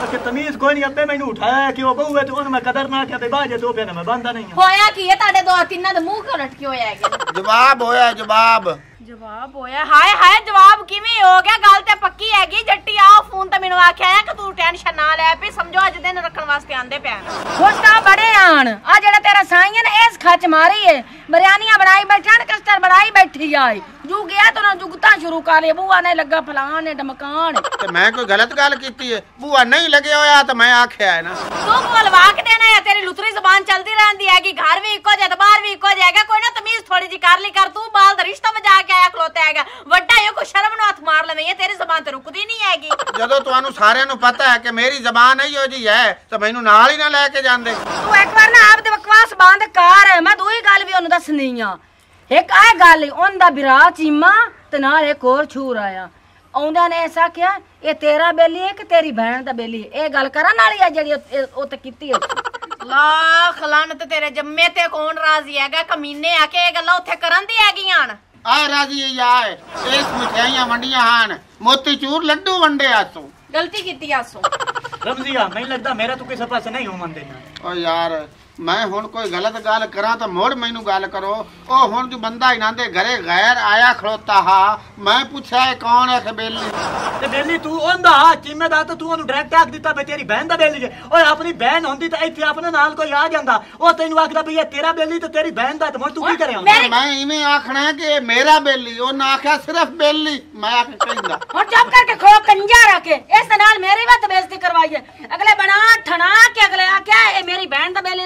S7: ਅੱਛਾ ਤਮੀਜ਼ ਕੋਈ ਨਹੀਂ ਅੱਬੇ ਮੈਨੂੰ ਉਠਾਇਆ ਕਿ ਉਹ ਬਹੂ ਹੈ ਤੇ ਉਹਨੂੰ ਮੈਂ ਕਦਰ ਨਾ ਕਿਹਾ ਤੇ ਬਾਜੇ ਦੋ ਪਿਆ ਮੈਂ ਬੰਦਾ ਨਹੀਂ ਹਾਂ।
S4: ਹੋਇਆ ਕੀ ਹੈ? ਤੁਹਾਡੇ ਦੋ ਤਿੰਨਾਂ ਦੇ ਮੂੰਹ ਕਿਉਂ ਲਟਕੇ ਨੇ?
S5: ਜਵਾਬ ਹੋਇਆ ਜਵਾਬ।
S4: ਜਵਾਬ ਹੋਇਆ। ਹਾਏ ਹਾਏ, ਜਵਾਬ ਕਿਵੇਂ ਹੋ ਗਿਆ? ਗੱਲ ਤੇ ਪੱਕੀ ਹੈਗੀ, ਜੱਟੀ ਆਓ, ਫੋਨ ਤੇ ਮੈਨੂੰ ਆਖਿਆ ਹੈ ਕਿ ਤੂੰ ਟੈਨਸ਼ਨ ਨਾ ਲੈ ਪਈ ਸਮਝੋ ਅੱਜ ਦਿਨ ਰੱਖਣ ਵਾਸਤੇ ਆਂਦੇ ਪਿਆ
S2: ਖੁਸ਼ਕਾ ਬੜੇ ਆਣ। ਆ ਜਿਹੜਾ ਤੇਰਾ ਸਾਈਂ ਹੈ ਇਸ ਖੱਚ ਮਾਰੀ ਏ। ਬਰਿਆਨੀਆਂ ਬਣਾਈ ਬੈਠਾ ਨੇ ਕਸਟਰ ਬਣਾਈ ਬੈਠੀ ਆਈ। ਜੂ ਗਿਆ ਤਾਂ ਨਾ ਜੁਗਤਾ ਸ਼ੁਰੂ ਕਰ ਲਿਆ ਬੂਆ ਨੇ ਲੱਗਾ ਫਲਾਣ ਨੇ ਡਮਕਾਣ।
S5: ਤੇ ਮੈਂ ਕੋਈ ਗਲਤ ਗੱਲ ਕੀਤੀ ਹੈ ਬੂਆ ਨਹੀਂ ਲੱਗਿਆ ਹੋਇਆ ਤਾਂ ਮੈਂ ਆਖਿਆ ਹੈ ਨਾ।
S4: ਤੂੰ ਬੋਲਵਾ ਕੇ ਦੇਣਾ ਹੈ ਤੇਰੀ ਲੁਤਰੀ ਜ਼ਬਾਨ ਚੱਲਦੀ ਰਹਿੰਦੀ ਹੈਗੀ ਘਰ ਵੀ ਇੱਕੋ ਜਿਹਾ ਤੇ ਬਾਹਰ ਵੀ ਇੱਕੋ ਜਿਹਾ ਹੈਗਾ ਕੋਈ ਨਾ ਤਮੀਜ਼ ਥੋੜੀ ਜੀ ਕਰ ਲਈ ਕਰ ਤੂੰ ਬਾਲ ਦਾ ਰਿਸ਼ਤਾ ਵਜਾ ਕੇ ਆਇਆ ਖਲੋਤਾ ਹੈਗਾ। ਵੱਡਾ ਇਹ ਕੋ ਸ਼ਰਮ ਨੂੰ ਹੱਥ ਮਾਰ ਲਵੇਂ ਇਹ ਤੇਰੀ ਜ਼ਬਾਨ ਤੇ ਰੁਕਦੀ ਨਹੀਂ ਹੈਗੀ।
S5: ਜਦੋਂ ਤੁਹਾਨੂੰ ਸਾਰਿਆਂ ਨੂੰ ਪਤਾ ਹੈ ਕਿ ਮੇਰੀ ਜ਼ਬਾਨ ਇਹੋ ਜੀ ਹੈ ਤਾਂ ਮੈਨੂੰ ਨਾਲ ਹੀ ਨਾ ਲੈ ਕੇ ਜਾਂਦੇ।
S2: ਤੂੰ ਇੱਕ ਵਾਰ ਨਾ ਆਪ ਦੇ ਬਕਵਾਸ ਬੰਦ ਕਰ ਮੈਂ ਦੂਈ ਗੱਲ ਵੀ ਉਹਨੂੰ ਦੱਸਣੀ ਆ। ਇੱਕ ਆ ਗੱਲ ਉਹਦਾ ਬਿਰਾ ਚੀਮਾ ਤੇ ਨਾਲ ਇੱਕ ਹੋਰ ਛੂਰ ਆਇਆ। ਆਉਂਦਾ ਨੇ ਐਸਾ ਕਿਹਾ ਇਹ ਤੇਰਾ ਬੇਲੀ ਹੈ ਕਿ ਤੇਰੀ ਭੈਣ ਦਾ ਬੇਲੀ ਹੈ? ਇਹ ਗੱਲ ਕਰਨ ਵਾਲੀ ਆ ਜਿਹੜੀ ਉਹ- ਇਹ- ਉਹ ਤੇ ਕੀਤੀ ਹੈ
S4: ਲੱਖ ਲਾਨਤ ਤੇਰੇ ਜੰਮੇ ਤੇ ਕੌਣ ਰਾਜ਼ੀ ਹੈਗਾ? ਕਮੀਨੇ ਆ ਕੇ ਇਹ ਗੱਲਾਂ ਉੱਥੇ ਕਰਨ ਦੀ ਹੈਗੀਆਂ ਹਨ।
S5: ਆ ਰਾਜੀ ਇਹ ਆਏ ਇਸ ਮਠਿਆਈਆਂ ਵੰਡੀਆਂ ਹਨ। ਮੋਤੀ ਚੂਰ ਲੱਡੂ ਵੰਡੇ ਆਸੋ।
S4: ਗਲਤੀ ਕੀਤੀ ਆਸੋ।
S9: ਰਮਜ਼ੀਆ ਮੈਨੂੰ ਲੱਗਦਾ ਮੇਰਾ ਤੂੰ ਕਿਸੇ ਪਾਸੇ ਨਹੀਂ ਹੋਵਨ ਦੇਣਾ
S5: ਓ ਯਾਰ ਮੈਂ ਹੁਣ ਕੋਈ ਗਲਤ ਗੱਲ ਕਰਾਂ ਤਾਂ ਮੋੜ ਮੈਨੂੰ ਗੱਲ ਕਰੋ। ਉਹ ਹੁਣ ਜੋ ਬੰਦਾ ਇਹਨਾਂ ਦੇ ਘਰੇ ਗੈਰ ਆਇਆ ਖਲੋਤਾ ਹਾ ਮੈਂ ਪੁੱਛਿਆ ਇਹ ਕੌਣ ਹੈ ਖਬੇਲੀ?
S9: ਤੇ ਬੇਲੀ ਤੂੰ ਉਹਦਾ ਜ਼ਿੰਮੇਦਾਰ ਤਾਂ ਤੂੰ ਉਹਨੂੰ ਡਾਇਰੈਕਟ ਆਖ ਦਿੱਤਾ ਵੀ ਤੇਰੀ ਬਹਿਨ ਦਾ ਬੇਲੀ ਜੇ। ਓਏ ਆਪਣੀ ਬਹਿਨ ਹੁੰਦੀ ਤਾਂ ਇੱਥੇ ਆਪਣੇ ਨਾਲ ਕੋਈ ਆ ਜਾਂਦਾ। ਉਹ ਤੈਨੂੰ ਆਖਦਾ ਵੀ ਇਹ ਤੇਰਾ ਬੇਲੀ ਤੇ ਤੇਰੀ ਬਹਿਨ ਦਾ ਤੇ ਮੈਂ ਤੂੰ ਕੀ ਕਰਿਆ ਹੁੰਦਾ?
S5: ਮੈਂ ਇਵੇਂ ਆਖਣਾ ਕਿ ਇਹ ਮੇਰਾ ਬੇਲੀ ਉਹਨਾਂ ਆਖਿਆ ਸਿਰਫ ਬੇਲੀ। ਮੈਂ ਆਖ ਕਹਿੰਦਾ।
S2: ਹੁਣ ਚੁੱਪ ਕਰਕੇ ਖੋ ਕੰਜਾ ਰੱਖੇ ਇਸ ਨਾਲ ਮੇਰੀ ਵੀ ਬੇਇੱਜ਼ਤੀ ਕਰਵਾਈ ਹੈ ਅਗਲੇ ਬਣਾ ਠਣਾ ਕੇ ਅਗਲੇ ਆਖਿਆ ਇਹ ਮੇਰੀ ਭੈਣ ਦਾ ਬੇਲੀ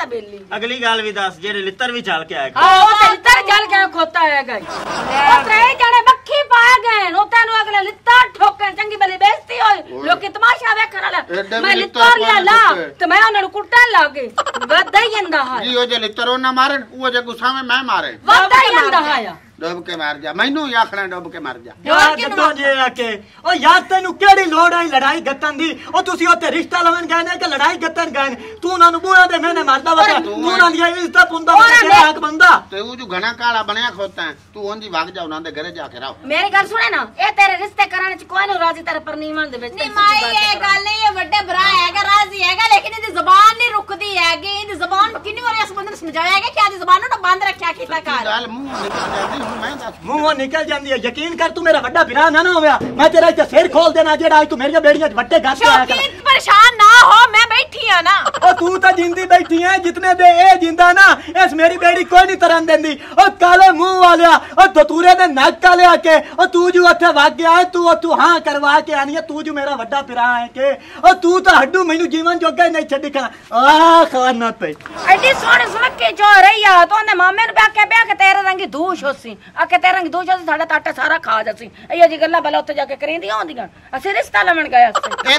S2: ਦਾ ਬੇਲੀ
S3: ਅਗਲੀ ਗੱਲ ਵੀ ਦੱਸ ਜਿਹੜੇ ਲਿੱਤਰ ਵੀ ਚੱਲ ਕੇ ਆਇਆ ਕਰ।
S2: ਆਹ ਉਹ ਤੇ ਲਿੱਤਰ ਜਲ ਕੇ ਖੋਤਾ ਹੈਗਾ ਈ। ਉਹ ਤਰੇ ਜਣੇ ਬੱਖੀ ਪਾ ਗਏ ਉਹ ਤੈਨੂੰ ਅਗਲੇ ਲਿੱਤਰ ਠੋਕਣ ਚੰਗੀ ਬਲੀ ਬੇਇੱਜ਼ਤੀ ਹੋਈ। ਲੋਕੀ ਤਮਾਸ਼ਾ ਵੇਖਣ
S5: ਐਡੇ
S2: ਵਾਲਾ
S5: ਵੀ
S2: ਮੈਂ
S5: ਲਿੱਤਰ
S2: ਲਿੱਤਰ ਲਿਆ
S5: ਪਾਉਣ
S2: ਲਾ
S5: ਠੋਕੇ।
S2: ਤੇ ਮੈਂ ਉਹਨਾਂ ਨੂੰ ਕੁੱਟਣ ਲੱਗ ਗਈ। ਵੱਧਾ ਹੀ ਜਾਂਦਾ ਹੈ।
S5: ਜੀ ਉਹ ਜੇ ਲਿੱਤਰੋਂ ਨਾ ਮਾਰਨ ਉਹ ਜੇ ਗੁੱਸਾ ਵਿੱਚ ਮੈਂ ਮਾਰੇ।
S2: ਵੱਧਾ ਹੀ ਜਾਂਦਾ ਹੈ।
S5: ਡੁੱਬ ਕੇ ਮਰ ਜਾ। ਮੈਨੂੰ ਹੀ ਆਖਣਾ ਡੁੱਬ ਕੇ ਮਰ ਜਾ।
S9: ਯਾਰ ਜਦੋਂ ਜੇ ਆ ਕੇ ਉਹ ਯਾਰ ਤੈਨੂੰ ਕਿਹੜੀ ਲੋੜ ਆਈ ਲੜਾਈ ਗੱਤਨ ਦੀ? ਉਹ ਤੁਸੀਂ ਉੱਥੇ ਰਿਸ਼ਤਾ ਲਵਣ ਗਏ ਨੇ ਕਿ ਲੜਾਈ ਗੱਤਨ ਗਏ ਨੇ? ਤੂੰ ਉਹਨਾਂ ਨੂੰ ਬੂਹਾਂ ਦੇ ਮੈਨੇ ਮਾਰਦਾ ਵਾ ਤੂੰ ਉਹਨਾਂ ਦੀਆਂ ਇੱਜ਼ਤਾਂ ਪੁੰਦਾ ਵਾ ਕਿਹੜਾ ਹੱਕ ਬੰਦਾ
S5: ਤੇ ਉਹ ਜੋ ਘਣਾ ਕਾਲਾ ਬਣਿਆ ਖੋਤਾ ਹੈ, ਤੂੰ ਉਂਝ ਹੀ ਵਗ ਜਾ ਉਹਨਾਂ ਦੇ ਘਰੇ ਜਾ ਕੇ ਰਹੋ।
S2: ਮੇਰੀ ਗੱਲ ਸੁਣੇ ਨਾ ਇਹ ਤੇਰੇ ਰਿਸ਼ਤੇ ਕਰਨ ਚ ਕੋਈ ਨਹੀਂ ਰਾਜੀ ਤੇਰੇ ਪਰਨੀਮਨ ਦੇ ਵਿੱਚ
S4: ਨਹੀਂ ਮਾਈ ਇਹ ਗੱਲ ਨਹੀਂ ਇਹ ਵੱਡੇ ਭਰਾ ਹੈਗਾ ਰਾਜ਼ੀ ਹੈਗਾ ਲੇਕਿਨ ਇਹਦੀ ਜ਼ਬਾਨ ਨਹੀਂ ਰੁਕਦੀ ਹੈਗੀ ਇਹਦੀ ਜ਼ਬਾਨ ਕਿੰਨੀ ਵਾਰੀ ਇਸ ਬੰਦੇ ਨੂੰ ਸਮਝਾਇਆ ਹੈਗਾ ਕਿ ਆਦੀ ਜ਼ਬਾਨ ਨੂੰ ਨਾ ਬੰਦ ਰੱਖਿਆ ਕੀਤਾ ਕਰ
S5: ਗੱਲ ਮੂੰਹ ਨਿਕਲ ਜਾਂਦੀ ਹੁਣ ਮੈਂ ਦੱਸ
S9: ਮੂੰਹੋਂ ਨਿਕਲ ਜਾਂਦੀ ਹੈ। ਯਕੀਨ ਕਰ ਤੂੰ ਮੇਰਾ ਵੱਡਾ ਵੀਰਾ ਨਾ ਨਾ ਹੋਇਆ। ਮੈਂ ਤੇਰਾ ਇੱਥੇ ਸਿਰ ਖੋਲ ਦੇਣਾ ਜਿਹੜਾ ਅੱਜ ਤੂੰ ਮੇਰੀਆਂ ਬੇੜੀਆਂ 'ਚ ਵੱਡੇ ਘਰ ਤੇ ਆਇਆ ਕਰ।
S4: ਸ਼ੌਕੀਨ ਪਰੇਸ਼ਾਨ ਨਾ ਹੋ ਮੈਂ ਬੈਠੀ ਆ ਨਾ
S9: ਉਹ ਤੂੰ ਤਾਂ ਜਿੰਦੀ ਬੈਠੀ ਐ ਜਿਤਨੇ ਦੇ ਇਹ ਜਿੰਦਾ ਨਾ ਇਸ ਮੇਰੀ ਬੇੜੀ ਕੋਈ ਨਹੀਂ ਤਰਨ ਦਿੰਦੀ ਉਹ ਕਾਲੇ ਮੂੰਹ ਵਾਲਿਆ ਉਹ ਦਤੂਰੇ ਦੇ ਨੱਕ ਕਾਲੇ ਆ ਕੇ ਉਹ ਤੂੰ ਜੋ ਉੱਥੇ ਵਗ ਗਿਆ ਹੈ, ਤੂੰ ਉਹ ਤੂੰ ਹਾਂ ਕਰਵਾ ਕੇ ਆਣੀ ਹੈ ਤੂੰ ਜੋ ਮੇਰਾ ਵੱਡਾ ਪਿਰਾ ਹੈ ਕਿ ਉਹ ਤੂੰ ਤਾਂ ਹੱਡੂ ਮੈਨੂੰ ਜੀਵਨ ਜੋਗਾ ਹੀ ਨਹੀਂ ਛੱਡੀ ਕਾ ਆ ਖਾਨਾ ਪਈ
S2: ਐਡੀ ਸੋਹਣੀ ਸੁਣਕੇ ਜੋ ਰਹੀ ਆ ਤੂੰ ਉਹਨੇ ਮਾਮੇ ਨੂੰ ਪਿਆ ਕੇ ਪਿਆ ਕੇ ਤੇਰੇ ਰੰਗੀ ਦੂਸ਼ ਹੋਸੀ ਆ ਕੇ ਤੇਰੇ ਰੰਗੀ ਦੂਸ਼ ਹੋਸੀ ਸਾਡਾ ਤਾਂ ਆਟਾ ਸਾਰਾ ਖਾ ਜਾਸੀ ਇਹ ਜੀ ਗੱਲਾਂ ਪਹਿਲਾਂ ਉੱਥੇ ਜਾ ਕੇ ਕਰੀਂਦੀਆਂ ਹੁੰਦੀਆਂ ਅਸੀਂ ਰਿਸ਼ਤਾ ਲਵਣ ਗਏ ਸੀ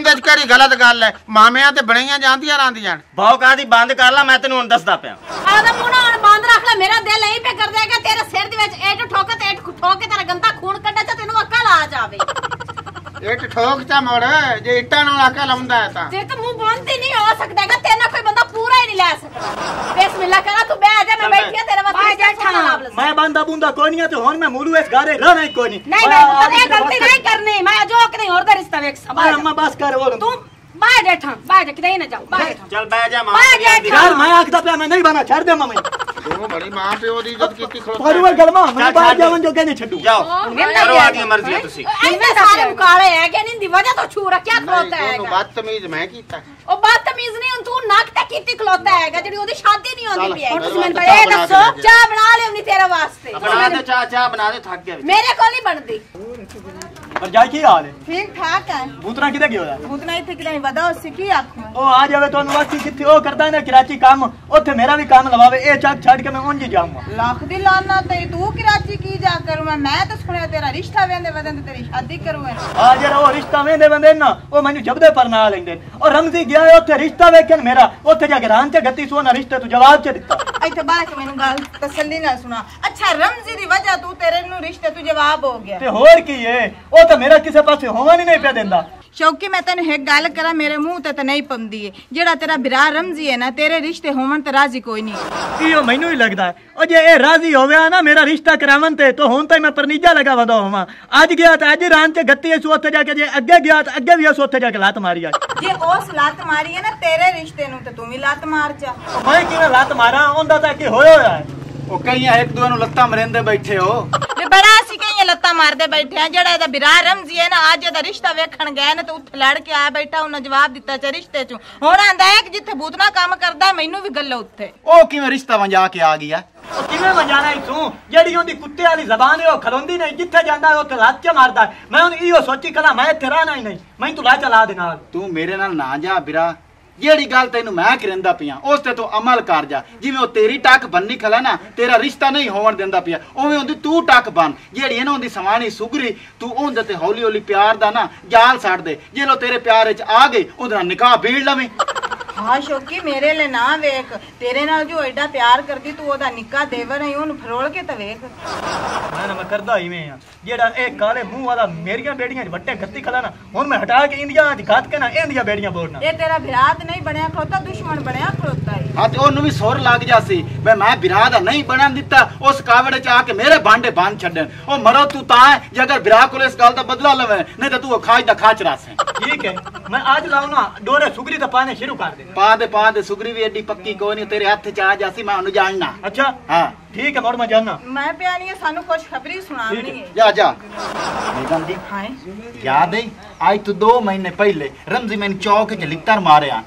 S5: ਇਹਦੇ ਤੇ ਬਣਾਈਆਂ ਜਾਂਦੀਆਂ ਰਹਿੰਦੀਆਂ ਨੇ।
S3: ਭਾਉ ਕਾਦੀ ਬੰਦ ਕਰ ਲਾ ਮੈਂ ਤੈਨੂੰ ਹੁਣ ਦੱਸਦਾ ਪਿਆ।
S4: ਆਦਾ ਮੂੰਹ ਨਾ ਹੁਣ ਬੰਦ ਰੱਖ ਲੈ ਮੇਰਾ ਦਿਲ ਐਂ ਪੇ ਕਰ ਦੇਗਾ ਤੇਰੇ ਸਿਰ ਦੇ ਵਿੱਚ ਏਟ ਠੋਕ ਤੇ ਏਟ ਠੋਕ ਕੇ ਤੇਰਾ ਗੰਦਾ ਖੂਨ ਕੱਢਾ ਤੇ ਤੈਨੂੰ ਅਕਲ ਆ ਜਾਵੇ।
S5: ਇੱਟ ਠੋਕ ਚਾ ਮੋੜ ਜੇ ਇੱਟਾਂ ਨਾਲ ਆਕਾ ਲਾਉਂਦਾ ਹੈ ਤਾਂ।
S4: ਤੇ ਤੇ ਮੂੰਹ ਬੰਦ ਹੀ ਨਹੀਂ ਹੋ ਸਕਦਾ ਹੈਗਾ ਤੇਰੇ ਨਾਲ ਕੋਈ ਬੰਦਾ ਪੂਰਾ ਹੀ ਨਹੀਂ ਲੈ ਸਕਦਾ। ਬਿਸਮਿਲ੍ਲਾ ਕਰਾ ਤੂੰ ਬਹਿ ਜਾ ਮੈਂ ਬੈਠੀ ਆ ਤੇਰੇ ਵਾਸਤੇ ਲੱਗਾ
S9: ਮੈਂ ਬੰਦਾ ਬੁੰਦਾ ਕੋਈ ਨਹੀਂ ਤੇ ਹੁਣ ਮੈਂ ਮੂਲੂ ਇਸ ਘਰੇ ਰਹਿਣਾ ਹੀ ਕੋਈ ਨਹੀਂ।
S2: ਨਹੀਂ ਮੈਂ ਤਾਂ ਇਹ ਗਲਤੀ ਨਹੀਂ ਕਰਨੀ ਮੈਂ ਜੋ ਕਿ ਨਹੀਂ ਹੋਰ ਦਾ ਰਿਸ਼ਤਾ ਵੇਖ
S9: ਮੈਂ
S2: ਸੰਭਾਲ
S9: ਅੰਮਾ ਬਸ ਕਰ ਉਹ
S2: ਤੂੰ ਬਾਹਰ ਜੇਠਾਂ ਬਾਹਰ ਜਾ ਕਿਤੇ ਨਾ ਜਾ ਬਾਹਰ ਜਾ
S3: ਚੱਲ ਬਹਿ ਜਾ ਮਾਂ
S2: ਬਾਹਰ ਜਾ
S9: ਯਾਰ ਮੈਂ ਆਖਦਾ ਪਿਆ ਮੈਂ ਨਹੀਂ ਬਣਾ ਛੱਡ ਦੇ ਮਮੀ।
S5: ਤੂੰ ਬੜੀ ਮਾਂ ਪਿਓ ਦੀ ਇੱਜ਼ਤ ਕੀਤੀ ਖਲੋਤਾ
S9: ਪਰੂ ਇਹ ਗਲਮਾ ਮੈਂ ਬਾਹਰ। ਜਾਵਨ ਜੋਗੇ ਨਹੀਂ ਛੱਡੂ।
S3: ਜਾਓ ਕਰੋ
S2: ਹੀ
S3: ਆਦੀਆਂ ਮਰਜ਼ੀਆਂ ਤੁਸੀਂ।
S4: ਇੰਨੇ ਸਾਰੇ ਮੁਕਾਲੇ ਹੈਗੇ ਨਹੀਂ ਦੀ ਵਜ੍ਹਾ ਤੋਂ ਛੂ ਰੱਖਿਆ ਖਲੋਤਾ ਹੈਗਾ।
S5: ਬਦਤਮੀਜ਼ ਮੈਂ ਕੀਤਾ।
S4: ਉਹ ਬਦਤਮੀਜ਼ ਨਹੀਂ ਤੂੰ ਨੱਕ ਤੇ ਕੀਤੀ ਖਲੋਤਾ ਹੈਗਾ ਜਿਹੜੀ ਉਹਦੀ ਸ਼ਾਦੀ ਨਹੀਂ ਹੁੰਦੀ
S5: ਚੱਲ,
S4: ਪਈ ਹੈਗੀ।
S2: ਤੁਸੀਂ ਮੈਨੂੰ
S5: ਚਾਹ
S2: ਇਹ
S5: ਬਣਾ ਕੇ
S2: ਦੱਸੋ।
S4: ਚਾਹ ਬਣਾ ਲਿਓ ਤੇਰੇ ਵਾਸਤੇ।
S3: ਬਣਾ ਦੇ ਚਾਹ ਚਾਹ ਬਣਾ ਦੇ ਥੱਕ ਗਿਆ।
S4: ਮੇਰੇ ਕੋਲ ਨਹੀਂ ਬਣਦੀ।
S9: ਪਰ ਜਾਈ ਕੀ ਹਾਲ ਹੈ?
S10: ਠੀਕ ਠਾਕ ਹੈ।
S9: ਬੂਤਰਾ ਕਿਤੇ ਗਿਆ ਹੋਇਆ?
S10: ਭੂਤਨਾ ਇੱਥੇ ਕਿਤੇ ਵਧਾ ਉਸ ਕੀ ਆਖੂ?
S9: ਉਹ ਆ ਜਾਵੇ ਤੁਹਾਨੂੰ ਵਾਸੀ ਕਿੱਥੇ ਉਹ ਕਰਦਾ ਨਾ ਕਰਾਚੀ ਕੰਮ ਉੱਥੇ ਮੇਰਾ ਵੀ ਕੰਮ ਲਵਾਵੇ ਇਹ ਚੱਕ ਛੱਡ ਕੇ ਮੈਂ ਉਂਝ ਜਾਊਂਗਾ।
S10: ਲੱਖ ਦੀ ਲਾਨਾ ਤੇ ਤੂੰ ਕਰਾਚੀ ਕੀ ਜਾ ਕਰੂੰ ਮੈਂ ਤਾਂ ਸੁਣਿਆ ਤੇਰਾ ਰਿਸ਼ਤਾ ਵੇਂਦੇ ਵਦਨ ਤੇ ਤੇਰੀ ਸ਼ਾਦੀ ਕਰੂੰ
S9: ਆ ਜਿਹੜਾ ਉਹ ਰਿਸ਼ਤਾ ਵੇਂਦੇ ਬੰਦੇ ਨਾ ਉਹ ਮੈਨੂੰ ਜਬਦੇ ਪਰ ਨਾ ਲੈਂਦੇ। ਉਹ ਰਮਜ਼ੀ ਗਿਆ ਉੱਥੇ ਰਿਸ਼ਤਾ ਵੇਖਣ ਮੇਰਾ ਉੱਥੇ ਜਾ ਕੇ ਰਾਂ ਤੇ ਗੱਤੀ ਸੋਨਾ ਰਿਸ਼ਤੇ ਤੂੰ ਜਵਾਬ ਚ ਦਿੱਤਾ।
S10: ਇੱਥੇ ਬਾਹਰ ਕੇ ਮੈਨੂੰ ਗੱਲ ਤਸੱਲੀ ਨਾਲ ਸੁਣਾ। ਅੱਛਾ ਰਮਜ਼ੀ ਦੀ ਵਜ੍ਹਾ ਤੂੰ ਤੇਰੇ ਨੂੰ ਰਿਸ਼ਤੇ ਤੂੰ ਜਵਾਬ ਹੋ ਗਿਆ।
S9: ਤੇ ਹੋਰ ਕੀ ਏ? ਉਹ ਤਾਂ ਮੇਰਾ ਕਿਸੇ ਪਾਸੇ ਹੋਵਾ ਨਹੀਂ ਪਿਆ ਦਿੰਦਾ।
S10: ਸ਼ੌਕੀ ਮੈਂ ਤੈਨੂੰ ਇੱਕ ਗੱਲ ਕਰਾਂ ਮੇਰੇ ਮੂੰਹ ਤੇ ਤਾਂ ਨਹੀਂ ਪੰਦੀ ਏ। ਜਿਹੜਾ ਤੇਰਾ ਬਿਰਾ ਰਮਜ਼ੀ ਹੈ ਨਾ ਤੇਰੇ ਰਿਸ਼ਤੇ ਹੋਵਣ ਤੇ ਰਾਜ਼ੀ ਕੋਈ ਨਹੀਂ
S9: ਇਹੋ ਮੈਨੂੰ ਹੀ ਲੱਗਦਾ ਹੈ। ਉਹ ਜੇ ਇਹ ਰਾਜ਼ੀ ਹੋਵੇ ਨਾ ਮੇਰਾ ਰਿਸ਼ਤਾ ਕਰਾਵਨ ਤੇ ਤਾਂ ਹੁਣ ਤਾਂ ਮੈਂ ਪਰਨੀਜਾ ਲਗਾ ਵਦਾ ਹੋਵਾਂ। ਅੱਜ ਗਿਆ ਤਾਂ ਅੱਜ ਰਾਂ ਚ ਗੱਤੀ ਇਸ ਉੱਥੇ ਜਾ ਕੇ ਜੇ ਅੱਗੇ ਗਿਆ ਤਾਂ ਅੱਗੇ ਵੀ ਉਸ ਉੱਥੇ ਜਾ ਕੇ ਲੱਤ ਮਾਰੀ ਆ।
S10: ਜੇ ਉਸ ਲੱਤ ਮਾਰੀ ਹੈ ਨਾ ਤੇਰੇ ਰਿਸ਼ਤੇ ਨੂੰ ਤੇ ਤੂੰ ਵੀ ਲੱਤ ਮਾਰ ਜਾ।
S9: ਮੈਂ ਕਿਵੇਂ ਲੱਤ ਮਾਰਾਂ? ਉਹਦਾ ਤਾਂ ਕੀ ਹੋਇਆ ਹੋਇਆ ਹੈ
S11: ਉਹ ਕਈਆਂ ਇੱਕ ਦੂਏ ਨੂੰ ਲੱਤਾਂ ਮਰਿੰਦੇ ਬੈਠੇ ਹੋ।
S10: ਲੱਤਾਂ ਮਾਰਦੇ ਬੈਠੇ ਆ ਜਿਹੜਾ ਇਹਦਾ ਬਿਰਾ ਰਮਜ਼ੀ ਹੈ ਨਾ ਅੱਜ ਇਹਦਾ ਰਿਸ਼ਤਾ ਵੇਖਣ ਗਏ ਨੇ ਤੇ ਉੱਥੇ ਲੜ ਕੇ ਆਇਆ ਬੈਠਾ ਉਹਨੇ ਜਵਾਬ ਦਿੱਤਾ ਚ ਰਿਸ਼ਤੇ ਚ। ਹੁਣ ਆਂਦਾ ਹੈ ਕਿ ਜਿੱਥੇ ਬੂਤਨਾ ਕੰਮ ਕਰਦਾ ਮੈਨੂੰ ਵੀ ਗੱਲੋ ਉੱਥੇ।
S11: ਉਹ ਕਿਵੇਂ ਰਿਸ਼ਤਾ ਵੰਜਾ ਕੇ ਆ ਗਿਆ
S9: ਉਹ ਕਿਵੇਂ ਵਜਾਣਾ ਤੂੰ ਜਿਹੜੀ ਉਹਦੀ ਕੁੱਤੇ ਵਾਲੀ ਜ਼ਬਾਨ ਹੈ ਉਹ ਖਲੋਂਦੀ ਨਹੀਂ ਜਿੱਥੇ ਜਾਂਦਾ ਉਹ ਤੇ ਲੱਤ ਚ ਮਾਰਦਾ। ਮੈਂ ਹੁਣ ਇਹੋ ਸੋਚੀ ਕਲਾ ਮੈਂ ਇੱਥੇ ਰਹਿਣਾ ਹੀ ਨਹੀਂ ਮੈਂ ਤੂੰ ਲੈ ਚਲਾ ਦੇ ਨਾਲ।
S11: ਤੂੰ ਮੇਰੇ ਨਾਲ ਨਾ ਜਾ ਬਿਰਾ ਜਿਹੜੀ ਗੱਲ ਤੈਨੂੰ ਮੈਂ ਕਰਿੰਦਾ ਪਿਆ, ਉਸ ਤੇ ਤੂੰ ਅਮਲ ਕਰ ਜਾ। ਜਿਵੇਂ ਉਹ ਤੇਰੀ ਟੱਕ ਬੰਨੀ ਖਲਾ ਨਾ, ਤੇਰਾ ਰਿਸ਼ਤਾ ਨਹੀਂ ਹੋਣ ਦਿੰਦਾ ਪਿਆ। ਉਵੇਂ ਉਹਦੀ ਤੂੰ ਟੱਕ ਬਣ। ਜਿਹੜੀ ਇਹਨਾਂ ਉਹਦੀ ਸਵਾਣੀ ਸੁਗਰੀ, ਤੂੰ ਉਹਦੇ ਤੇ ਹੌਲੀ ਹੌਲੀ ਪਿਆਰ ਦਾ ਨਾ ਜਾਲ ਛੱਡ ਦੇ। ਜੇ ਲੋ ਤੇਰੇ ਪਿਆਰ ਵਿੱਚ ਆ ਗਈ ਉਹਦੇ ਨਾਲ ਨਿਕਾਹ ਬੀੜ ਲਵੇਂ।
S10: ਹਾਂ ਸ਼ੌਕੀ ਮੇਰੇ ਲਈ ਨਾ ਵੇਖ। ਤੇਰੇ ਨਾਲ ਜੋ ਐਡਾ ਪਿਆਰ ਕਰਦੀ ਤੂੰ ਉਹਦਾ ਨਿੱਕਾ ਦੇਵਰ ਹੈ ਉਹਨੂੰ ਫਰੋਲ ਕੇ ਤਾਂ ਵੇਖ।
S9: ਮੈਂ ਨਾ ਮੈਂ ਕਰਦਾ ਇਵੇਂ ਆ। ਜਿਹੜਾ ਇਹ ਕਾਲੇ ਮੂੰਹ ਵਾਲਾ ਮੇਰੀਆਂ ਬੇੜੀਆਂ 'ਚ ਵੱਟੇ ਗੱਤੀ ਖਲਾ ਨਾ ਹੁਣ ਮੈਂ ਹਟਾ ਕੇ ਇੰਡੀਆ 'ਚ ਘਾਤ ਕੇ ਨਾ ਇੰਡੀਆ ਬੇੜੀਆਂ ਬੋਲਣਾ
S10: ਇਹ ਤੇਰਾ ਵਿਰਾਤ ਨਹੀਂ ਬਣਿਆ ਖਲੋਤਾ ਦੁਸ਼ਮਣ ਬਣਿਆ ਖਲੋਤਾ ਹੈ
S11: ਅੱਜ ਉਹਨੂੰ ਵੀ ਸੁਰ ਲੱਗ ਜਾਸੀ ਵੇ ਮੈਂ ਵਿਰਾਹ ਦਾ ਨਹੀਂ ਬਣਨ ਦਿੱਤਾ ਉਸ ਕਾਵੜੇ ਚ ਆ ਕੇ ਮੇਰੇ ਬਾਂਡੇ ਬੰਨ ਛੱਡਣ। ਉਹ ਮਰੋ ਤੂੰ ਤਾਂ ਹੈ, ਜੇ ਅਗਰ ਵਿਰਾਹ ਕੋਲ ਇਸ ਗੱਲ ਦਾ ਬਦਲਾ ਲਵੇਂ ਨਹੀਂ ਤਾਂ ਤੂੰ ਉਹ ਖਾਜ ਦਾ ਖਾਚ ਰਾਸ ਹੈ
S9: ਠੀਕ ਹੈ ਮੈਂ ਅੱਜ ਲਾਉ ਨਾ ਡੋਰੇ ਸੁਗਰੀ ਤਾਂ ਪਾਣੇ ਸ਼ੁਰੂ ਕਰ ਦੇ।
S11: ਪਾ ਦੇ ਪਾ ਦੇ ਸੁਗਰੀ ਵੀ ਐਡੀ ਪੱਕੀ ਕੋਈ ਨਹੀਂ ਤੇਰੇ ਹੱਥ ਚ ਆ ਜਾਸੀ ਮੈਂ ਉਹਨੂੰ ਜਾਣਨਾ।
S9: ਅੱਛਾ।
S11: ਹਾਂ।
S9: ਠੀਕ ਹੈ ਮੋੜ ਮੈਂ ਜਾਣਾ
S10: ਮੈਂ ਪਿਆਣੀ ਹੈ ਸਾਨੂੰ ਕੁਝ ਖਬਰੀ ਸੁਣਾਉਣੀ ਹੈ।
S11: ਜਾ ਜਾ। ਨਿਗਮ ਦੀ
S10: ਹਾਂ।
S11: ਯਾਦ ਹੈ? ਅੱਜ ਤੋਂ 2 ਮਹੀਨੇ ਪਹਿਲੇ ਰਮਜ਼ੀ ਮੈਨੂੰ ਚੌਕ 'ਚ ਲਿੱਤਰ ਮਾਰਿਆ।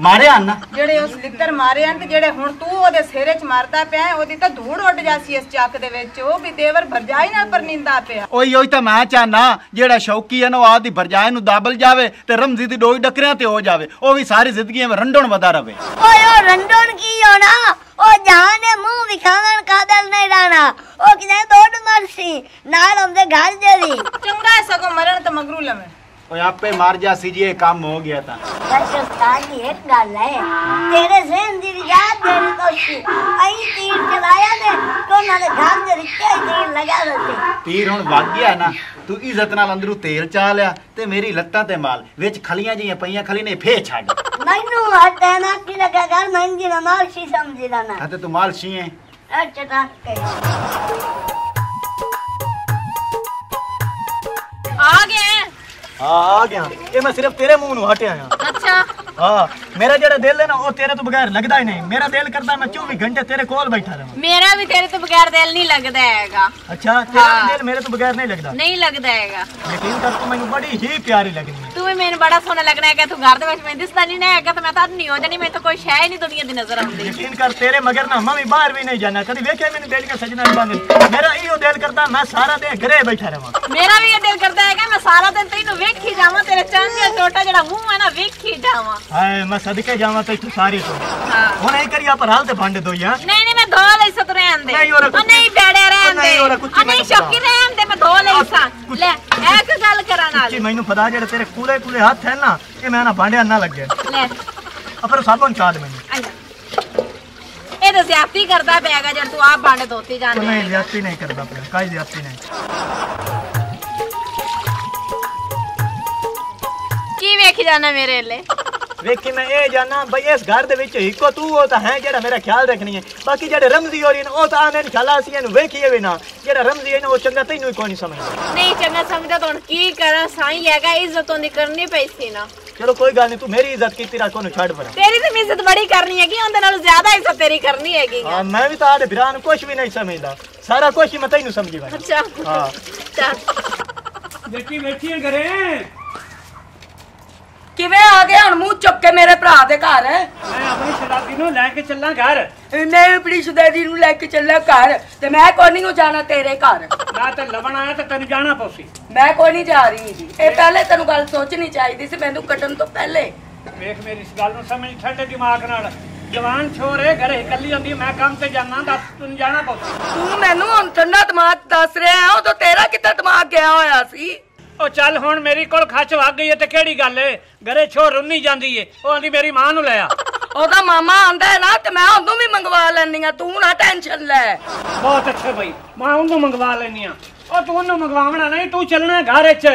S11: ਮਾਰਿਆ ਨਾ।
S10: ਜਿਹੜੇ ਉਸ ਲਿੱਤਰ ਮਾਰੇ ਹਨ ਤੇ ਜਿਹੜੇ ਹੁਣ ਤੂੰ ਉਹਦੇ ਸਿਰੇ 'ਚ ਮਾਰਦਾ ਪਿਆ ਹੈ, ਉਹਦੀ ਤਾਂ ਧੂੜ ਉੱਡ ਜਾਸੀ ਇਸ ਚੱਕ ਦੇ ਵਿੱਚ। ਉਹ ਵੀ ਦੇਵਰ ਭਰਜਾਈ ਨਾਲ ਪਰਨਿੰਦਾ ਪਿਆ।
S11: ਉਹੀ ਉਹੀ ਤਾਂ ਮੈਂ ਚਾਹਨਾ ਜਿਹੜਾ ਸ਼ੌਕੀ ਹੈ ਨਾ ਉਹ ਆਦੀ ਭਰਜਾਏ ਨੂੰ ਦਾਬਲ ਜਾਵੇ ਤੇ ਰਮਜ਼ੀ ਦੀ ਡੋਈ ਡਕਰਿਆਂ ਤੇ ਹੋ ਜਾਵੇ। ਉਹ ਵੀ ਸਾਰੀ ਜ਼ਿੰਦਗੀ ਐਵੇਂ ਰੰਡਣ ਵਦਾ ਰਵੇ।
S12: ਓਏ ਉਹ ਰੰਡਣ ਕੀ ਹੋਣਾ? ਉਹ ਜਾਨੇ ਮੂੰਹ ਵਿਖਾਣ ਕਾਦਲ ਨਹੀਂ ਰਹਿਣਾ ਉਹ ਕਿਨੇ ਦੋੜ ਮਰਸੀ ਨਾਲ ਉਹਦੇ ਘਰ ਜਿਹੜੀ
S10: ਚੰਗਾ ਹੈ ਸਗੋਂ ਮਰਨ ਤਾਂ ਮਗਰੂ ਲਵੇਂ।
S11: ਓਏ ਆਪੇ ਮਾਰ ਜਾਸੀ ਜੀ ਇਹ ਕੰਮ ਹੋ ਗਿਆ ਤਾਂ
S12: ਦਰਸ਼ਕਾਂ ਦੀ ਇੱਕ ਗੱਲ ਹੈ ਤੇਰੇ ਜ਼ਹਿਨ ਦੀ ਯਾਦ ਦੇਣੀ ਕੋਸ਼ੀ ਅਈ ਤੀਰ ਚਲਾਇਆ ਨੇ ਤੋਂ ਨਾਲੇ ਘਰ ਦੇ ਰਿੱਕੇ ਤੀਰ ਲਗਾ ਦਿੱਤੇ
S11: ਤੀਰ ਹੁਣ ਵੱਗ ਗਿਆ ਨਾ ਤੂੰ ਇੱਜ਼ਤ ਨਾਲ ਅੰਦਰੋਂ ਤੇਲ ਚਾ ਲਿਆ ਤੇ ਮੇਰੀ ਲੱਤਾਂ ਤੇ ਮਾਲ ਵਿੱਚ ਖਲੀਆਂ ਜੀਆਂ ਪਈਆਂ ਖਲੀ ਨੇ ਫੇਰ ਛੱਡ
S12: ਮੈਨੂੰ ਹੱਟੇ ਨਾ ਕਿ ਲਗਾ ਗੱਲ ਮਹਿੰਗੀ ਨਾ ਮਾਲਸ਼ੀ ਸਮਝੀ ਨਾ
S11: ਹਾਂ ਤੇ ਤੂੰ ਮਾਲ ਛੀਏ
S12: ਅੱਛਾ ਤਾਂ
S4: ਆ ਗਿਆ
S9: ਹਾਂ ਆ ਗਿਆ ਇਹ ਮੈਂ ਸਿਰਫ ਤੇਰੇ ਮੂੰਹ ਨੂੰ ਹਟਿਆ ਆ
S4: ਅੱਛਾ
S9: ਹਾਂ ਮੇਰਾ ਜਿਹੜਾ ਦਿਲ ਹੈ ਨਾ ਉਹ ਤੇਰੇ ਤੋਂ ਬਗੈਰ ਲੱਗਦਾ ਹੀ ਨਹੀਂ ਮੇਰਾ ਦਿਲ ਕਰਦਾ ਮੈਂ 24 ਘੰਟੇ ਤੇਰੇ ਕੋਲ ਬੈਠਾ ਰਹਾਂ
S4: ਮੇਰਾ ਵੀ ਤੇਰੇ ਤੋਂ ਬਗੈਰ ਦਿਲ ਨਹੀਂ ਲੱਗਦਾ ਹੈਗਾ
S9: ਅੱਛਾ ਤੇਰਾ
S4: ਹਾਂ।
S9: ਵੀ ਦਿਲ ਮੇਰੇ ਤੋਂ ਬਗੈਰ ਨਹੀਂ ਲੱਗਦਾ
S4: ਨਹੀਂ ਲੱਗਦਾ ਹੈਗਾ
S9: ਯਕੀਨ ਕਰ ਤੂੰ ਮੈਨੂੰ ਬੜੀ ਹੀ ਪਿਆਰੀ ਲੱਗਦੀ ਹੈ
S4: ਤੂੰ ਵੀ ਮੈਨੂੰ ਬੜਾ ਸੋਹਣਾ ਲੱਗਣਾ ਹੈਗਾ ਤੂੰ ਘਰ ਦੇ ਵਿੱਚ ਮੈਨੂੰ ਦਿਸਦਾ ਨਹੀਂ ਨਾ ਹੈਗਾ ਤਾਂ ਮੈਂ ਤਾਂ ਨਹੀਂ ਹੋ ਜਾਣੀ ਮੈਨੂੰ ਤਾਂ ਕੋਈ ਸ਼ੈ ਹੀ ਨਹੀਂ ਦੁਨੀਆ ਦੀ ਨਜ਼ਰ ਆਉਂਦੀ
S9: ਯਕੀਨ ਕਰ ਤੇਰੇ ਮਗਰ ਨਾ ਮੈਂ ਵੀ ਬਾਹਰ ਵੀ ਨਹੀਂ ਜਾਣਾ ਕਦੀ ਵੇਖਿਆ ਮੈਨੂੰ ਬੇੜੀਆਂ ਸਜਣਾ ਬੰਦ ਮੇਰਾ ਇਹੋ ਦਿਲ ਕਰਦਾ ਮੈਂ ਸਾਰਾ ਦਿਨ ਘਰੇ ਬੈਠਾ ਰਹਾਂ
S4: ਮੇਰਾ ਵੀ ਇਹ ਦਿਲ ਕਰਦਾ ਹੈਗਾ ਮੈਂ ਸਾਰਾ ਦਿਨ ਤੈਨੂੰ ਵੇਖੀ ਜਾਵਾਂ ਤੇਰੇ ਚੰਗੇ ਛੋਟਾ ਜਿਹੜਾ ਮੂੰਹ ਹੈ ਨਾ ਵੇਖੀ ਜਾਵਾਂ।
S9: ਹਾਏ ਮੈਂ ਸਦਕੇ ਜਾਵਾਂ ਤੇ ਤੂੰ ਸਾਰੀ ਤੋਂ।
S4: ਹਾਂ।
S9: ਹੁਣ ਇਹ ਕਰੀ ਆਪਾਂ ਹਾਲ ਤੇ ਭੰਡ ਦੋ ਯਾਰ।
S4: ਨਹੀਂ ਨਹੀਂ ਮੈਂ ਧੋ ਲਈ ਸਤ ਰਹਿਣ ਦੇ।
S9: ਨਹੀਂ,
S4: ਉਹ
S9: ਕੁੱਤੀ-
S4: ਨਹੀਂ ਬੈੜੇ ਰਹਿਣ ਦੇ।
S9: ਨਹੀਂ,
S4: ਸ਼ੌਕੀ ਰਹਿਣ ਦੇ ਮੈਂ ਧੋ ਲਈ ਸਾਂ। ਲੈ ਇੱਕ ਗੱਲ ਕਰਾਂ ਨਾਲ?
S9: ਕਿ ਮੈਨੂੰ ਪਤਾ ਜਿਹੜੇ ਤੇਰੇ ਕੂਲੇ ਕੂਲੇ ਹੱਥ ਹੈ ਨਾ ਇਹ ਮੈਂ ਨਾ ਭਾਂਡਿਆ ਨਾ ਲੱਗੇ।
S4: ਲੈ।
S9: ਅਪਰ ਸਾਬਣ ਚਾਦ ਮੈਨੂੰ।
S4: ਇਹ ਤਾਂ ਜ਼ਿਆਦਤੀ ਕਰਦਾ ਪਿਆਗਾ ਜਦ ਤੂੰ ਆਪ ਬਾਂਡੇ ਧੋਤੀ ਜਾਂਦੇ
S9: ਨਹੀਂ ਜ਼ਿਆਦਤੀ ਨਹੀਂ ਕਰਦਾ ਪਿਆ ਕਾਈ ਜ਼ਿਆਦਤੀ ਨਹੀਂ?
S4: ਵੇਖੀ ਜਾਣਾ ਮੇਰੇ ਲਈ।
S9: ਵੇਖੀ ਮੈਂ ਇਹ ਜਾਣਾ ਬਈ ਇਸ ਘਰ ਦੇ ਵਿੱਚ ਇੱਕੋ ਤੂੰ ਉਹ ਤਾਂ ਹੈ ਜਿਹੜਾ ਮੇਰਾ ਖਿਆਲ ਰੱਖਣੀ ਹੈ। ਬਾਕੀ ਜਿਹੜੇ ਰਮਜ਼ੀ ਹੋਰੀ ਨੇ ਉਹ ਤਾਂ ਆਨੇ ਖਿਆਲਾ ਸੀ ਇਹਨੂੰ ਵੇਖੀਏ ਵੀ ਨਾ। ਜਿਹੜਾ ਰਮਜ਼ੀ ਹੈ ਨਾ ਉਹ ਚੰਗਾ ਤੈਨੂੰ ਹੀ ਕੋਈ ਨਹੀਂ ਸਮਝਦਾ।
S4: ਨਹੀਂ ਚੰਗਾ ਸਮਝਦਾ ਤਾਂ ਹੁਣ ਕੀ ਕਰਾਂ ਸਾਈ ਹੈਗਾ ਇੱਜ਼ਤ ਉਹਦੀ ਕਰਨੀ ਪਈ ਸੀ ਨਾ।
S9: ਚਲੋ ਕੋਈ ਗੱਲ ਨਹੀਂ ਤੂੰ ਮੇਰੀ ਇੱਜ਼ਤ ਕੀਤੀ ਰੱਖ ਉਹਨੂੰ ਛੱਡ ਪਰਾਂ।
S4: ਤੇਰੀ ਤਾਂ ਇੱਜ਼ਤ ਬੜੀ ਕਰਨੀ ਹੈਗੀ ਉਹਦੇ ਨਾਲੋਂ ਜ਼ਿਆਦਾ ਇੱਜ਼ਤ ਤੇਰੀ ਕਰਨੀ ਹੈਗੀ
S9: ਹਾਂ ਮੈਂ ਵੀ ਤਾਂ ਆਦੇ ਵੀਰਾਂ ਨੂੰ ਕੁਝ ਵੀ ਨਹੀਂ ਸਮਝਦਾ। ਸਾਰਾ ਕੁਝ ਹੀ ਮੈਂ ਤੈਨੂੰ ਸਮਝੀ ਬੈਠਾ।
S4: ਅੱਛਾ।
S9: ਹਾਂ।
S4: ਚੱਲ।
S1: ਬੈਠੀ ਬੈਠੀ ਹੈ ਘਰੇ।
S2: ਕਿਵੇਂ ਆ ਗਿਆ ਹੁਣ ਮੂੰਹ ਚੁੱਕ ਕੇ ਮੇਰੇ ਭਰਾ ਦੇ ਘਰ?
S1: ਮੈਂ ਆਪਣੀ ਸ਼ਰਾਬੀ ਨੂੰ ਲੈ ਕੇ ਚੱਲਾਂ ਘਰ।
S2: ਮੈਂ ਆਪਣੀ ਸ਼ੁਦਾਦੀ ਨੂੰ ਲੈ ਕੇ ਚੱਲਿਆ ਘਰ ਤੇ ਮੈਂ ਕੋਈ ਨਹੀਂ ਜਾਣਾ ਤੇਰੇ ਘਰ?
S1: ਮੈਂ ਤੇ ਲਵਣ ਆਇਆ ਤੇ ਤੈਨੂੰ ਜਾਣਾ ਪਉਸੀ
S2: ਮੈਂ ਕੋਈ ਨਹੀਂ ਜਾ ਰਹੀ ਜੀ? ਇਹ ਪਹਿਲੇ ਤੈਨੂੰ ਗੱਲ ਸੋਚਣੀ ਚਾਹੀਦੀ ਸੀ ਮੈਨੂੰ ਕੱਢਣ ਤੋਂ ਪਹਿਲੇ।
S1: ਵੇਖ ਮੇਰੀ ਇਸ ਗੱਲ ਨੂੰ ਸਮਝ ਛੱਡ ਦਿਮਾਗ ਨਾਲ। ਜਵਾਨ ਛੋਰੇ ਘਰੇ ਇਕੱਲੀ ਹੁੰਦੀ ਮੈਂ ਕੰਮ ਤੇ ਜਾਣਾ ਦੱਸ ਤੈਨੂੰ ਜਾਣਾ ਪਉਸੀ
S2: ਤੂੰ ਮੈਨੂੰ ਹੁਣ ਠੰਡਾ ਦਿਮਾਗ ਦੱਸ ਰਿਹਾ ਹੈ ਉਦੋਂ ਤੇਰਾ ਕਿੱਦਾਂ ਦਿਮਾਗ ਗਿਆ ਹੋਇਆ ਸੀ?
S1: ਉਹ ਚੱਲ ਹੁਣ ਮੇਰੀ ਕੋਲ ਖੱਚ ਵਗ ਗਈ ਤੇ ਕਿਹੜੀ ਗੱਲ ਏ? ਘਰੇ ਛੋ ਰੁੰਨੀ ਜਾਂਦੀ ਏ। ਉਹ ਆਂਦੀ ਮੇਰੀ ਮਾਂ ਨੂੰ ਲੈ ਆ।
S2: ਉਹਦਾ ਮਾਮਾ ਆਂਦਾ ਹੈ ਨਾ ਤੇ ਮੈਂ ਉਹਨੂੰ ਵੀ ਮੰਗਵਾ ਲੈਣੀ ਆ। ਤੂੰ ਨਾ ਟੈਨਸ਼ਨ ਲੈ।
S1: ਬਹੁਤ ਅੱਛੇ ਬਈ। ਮੈਂ ਉਹਨੂੰ ਮੰਗਵਾ ਲੈਣੀ ਆ। ਉਹ ਤੂੰ ਉਹਨੂੰ ਮੰਗਵਾਉਣਾ ਨਹੀਂ ਤੂੰ ਚੱਲਣਾ ਘਰ ਵਿੱਚ।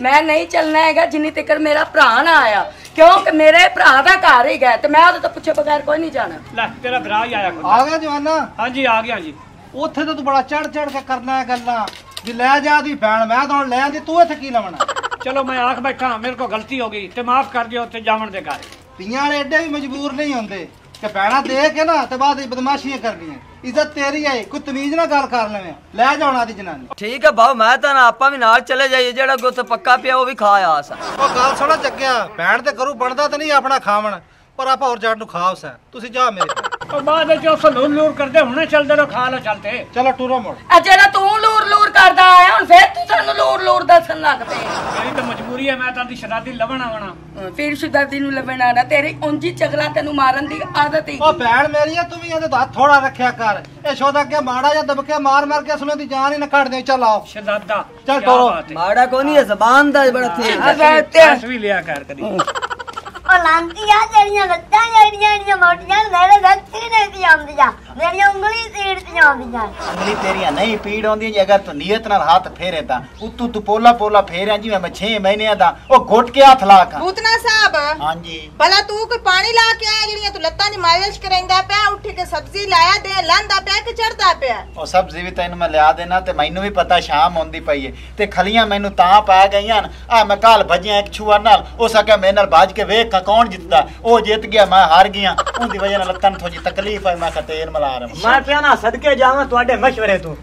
S2: ਮੈਂ ਨਹੀਂ ਚੱਲਣਾ ਹੈਗਾ ਜਿੰਨੀ ਤੱਕ ਮੇਰਾ ਭਰਾ ਨਾ ਆਇਆ। ਕਿਉਂਕਿ ਮੇਰੇ ਭਰਾ ਦਾ ਘਰ ਹੀ ਗਿਆ ਤੇ ਮੈਂ ਉਹਦੇ ਤੋਂ ਪੁੱਛੇ ਬਗੈਰ ਕੋਈ ਨਹੀਂ ਜਾਣਾ।
S1: ਲੈ ਤੇਰਾ ਭਰਾ ਹੀ ਆਇਆ ਕੋਈ।
S6: ਆ ਗਿਆ ਜਵਾਨਾ?
S1: ਹਾਂਜੀ ਆ ਗਿਆ ਜੀ।
S6: ਉੱਥੇ ਤਾਂ ਤੂੰ ਬੜਾ ਚੜ ਚੜ ਕੇ ਕਰਨਾ ਹੈ ਗੱਲਾਂ। ਜੇ ਲੈ ਜਾ ਦੀ ਭੈਣ ਮੈਂ ਤਾਂ ਲੈ ਆਂਦੀ ਤੂੰ ਇੱਥੇ ਕੀ ਲਵਣਾ
S1: ਚਲੋ ਮੈਂ ਆਖ ਬੈਠਾ ਮੇਰੇ ਕੋਲ ਗਲਤੀ ਹੋ ਗਈ ਤੇ ਮਾਫ ਕਰ ਦਿਓ ਉੱਥੇ ਜਾਵਣ ਦੇ ਘਰ।
S6: ਪੀਆਂ ਵਾਲੇ ਐਡੇ ਵੀ ਮਜਬੂਰ ਨਹੀਂ ਹੁੰਦੇ। ਕਿ ਭੈਣਾ ਦੇ ਕੇ ਨਾ ਤੇ ਬਾਅਦ ਵਿੱਚ ਬਦਮਾਸ਼ੀਆਂ ਕਰਨੀਆਂ। ਇੱਜ਼ਤ ਤੇਰੀ ਹੈ ਕੋਈ ਤਮੀਜ਼ ਨਾਲ ਗੱਲ ਕਰ ਲਵੇਂ। ਲੈ ਜਾਉਣਾ ਦੀ ਜਨਾਨੀ।
S7: ਠੀਕ ਹੈ ਬਾਉ ਮੈਂ ਤਾਂ ਆਪਾਂ ਵੀ ਨਾਲ ਚਲੇ ਜਾਈਏ ਜਿਹੜਾ ਗੁੱਤ ਪੱਕਾ ਪਿਆ ਉਹ ਵੀ ਖਾ ਆ। ਸਾ
S6: ਉਹ ਗੱਲ ਸੁਣਾ ਚੱਕਿਆ ਭੈਣ ਤੇ ਕਰੂ ਬਣਦਾ ਤਾਂ ਨਹੀਂ ਆਪਣਾ ਖਾਵਣ ਪਰ ਆਪਾਂ ਹੋਰ ਜੱਟ ਨੂੰ ਖਾਵਸ ਹੈ ਤੁਸੀਂ ਜਾ ਮੇਰੇ ਕੋਲ।
S1: ਉਹ ਬਾਅਦ ਵਿੱਚ ਉਹ ਸਲੂਰ ਲੂਰ ਕਰਦੇ ਹੁਣੇ ਚੱਲਦੇ ਰਹੋ ਖਾ ਲੋ ਚੱਲਤੇ
S6: ਚਲੋ ਟੂਰੋ ਮੋੜ।
S2: ਜਿਹੜਾ ਤੂੰ ਲੂਰ ਲੂਰ ਕਰਦਾ ਆਇਆ ਹੁਣ ਫੇਰ ਤੂੰ ਸਾਨੂੰ ਲੂਰ ਲੂਰ ਦੱਸਣ ਲੱਗ ਪਏ
S1: ਮੇਰੀ ਤਾਂ ਮਜਬੂਰੀ ਹੈ ਮੈਂ ਤਾਂ ਦੀ ਸ਼ਰਾਦੀ ਲਵਣ ਆਵਣਾ
S2: ਫਿਰ ਸ਼ੁਦਾਦੀ ਨੂੰ ਲੱਭਣਾ ਨਾ ਤੇਰੀ ਉਂਜੀ ਚਗਲਾ ਤੈਨੂੰ ਮਾਰਨ ਦੀ ਆਦਤ ਹੀ
S6: ਉਹ ਭੈਣ ਮੇਰੀ ਆ ਤੂੰ ਵੀ ਇਹਦੇ ਤੋਂ ਹੱਥ ਥੋੜਾ ਰੱਖਿਆ ਕਰ। ਇਹ ਸ਼ੋਦਾ ਅੱਗੇ ਮਾੜਾ ਜਾਂ ਦਬਕੇ ਮਾਰ ਮਾਰ ਕੇ ਸੁਣੇ ਦੀ ਜਾਨ ਹੀ ਨਾ ਕੱਢ ਦੇ ਚੱਲ ਆਓ।
S1: ਸ਼ਹਜ਼ਾਦਾ
S6: ਚੱਲ
S1: ਕਿਆ ਬਾਤ ਹੈ।
S7: ਮਾੜਾ ਕੋ ਨਹੀਂ ਹੈ ਜ਼ਬਾਨ ਦਾ ਬੜਾ ਤੇਜ਼
S2: ਅਬੇ ਤੇ
S1: ਦੱਸ ਵੀ ਲਿਆ ਕਰ ਕਦੀ।
S12: ਉਹ ਲਾਂਤੀ ਆ ਜਿਹੜੀਆਂ ਲੱਤਾਂ ਜਿਹੜੀਆਂ ਜਿਹੜੀਆਂ ਮੋਟੀਆਂ ਮੇਰੇ ਲੱਤੀ ਨੇ ਆਉਂਦੀਆਂ। ਮੇਰੀਆਂ ਉਂਗਲੀ ਸੀੜ ਤੇ ਆਉਂਦੀਆਂ।
S11: ਅੰਗਲੀ ਤੇਰੀਆਂ ਨਹੀਂ ਪੀੜ ਆਉਂਦੀ ਜੇ ਅਗਰ ਤੂੰ ਨੀਅਤ ਨਾਲ ਹੱਥ ਫੇਰੇ ਤਾਂ। ਉਤੂ ਤੂੰ ਪੋਲਾ ਪੋਲਾ ਫੇਰਿਆ ਜਿਵੇਂ ਮੈਂ 6 ਮਹੀਨਿਆਂ ਦਾ ਉਹ ਘੁੱਟ ਕੇ ਹੱਥ ਲਾ ਕਾ।
S10: ਭੂਤਨਾ ਸਾਹਿਬ
S11: ਹਾਂਜੀ।
S10: ਭਲਾ ਤੂੰ ਕੋਈ ਪਾਣੀ ਲਾ ਕੇ ਆਇਆ ਜਿਹੜੀਆਂ ਤੂੰ ਲੱਤਾਂ ਦੀ ਮਾਲਿਸ਼ ਕਰਾਂਦਾ ਪਿਆ ਉੱਠ ਕੇ ਸਬਜ਼ੀ ਲਾਇਆ ਦੇ ਲਾਂਦਾ ਪਿਆ ਕਿ ਚੜਦਾ ਪਿਆ?
S11: ਉਹ ਸਬਜ਼ੀ ਵੀ ਤੈਨੂੰ ਮੈਂ ਲਿਆ ਦੇਣਾ ਤੇ ਮੈਨੂੰ ਵੀ ਪਤਾ ਸ਼ਾਮ ਆਉਂਦੀ ਪਈ ਏ। ਤੇ ਖਲੀਆਂ ਮੈਨੂੰ ਤਾਂ ਪੈ ਗਈਆਂ ਆ ਮੈਂ ਕੱਲ ਭਜਿਆ ਇੱਕ ਛੂਆ ਨਾਲ ਉਹ ਸਕਿਆ ਮੇਰੇ ਨਾਲ ਬਾਜ ਕੇ ਵੇਖ ਕੌਣ ਜਿੱਤਦਾ। ਉਹ ਜਿੱਤ ਗਿਆ ਮੈਂ ਹਾਰ ਗਿਆ। ਉਹਦੀ ਵਜ੍ਹਾ ਨਾਲ ਲੱਤਾਂ ਨੂੰ ਥੋੜੀ ਤਕਲੀਫ ਹੈ ਮੈਂ ਕਿਹਾ ਤੇਲ ਰਹਾ
S9: ਮੈਂ ਪਿਆ ਨਾ ਸਦਕੇ ਜਾਵਾਂ ਤੁਹਾਡੇ ਮਸ਼ਵਰੇ ਤੋਂ।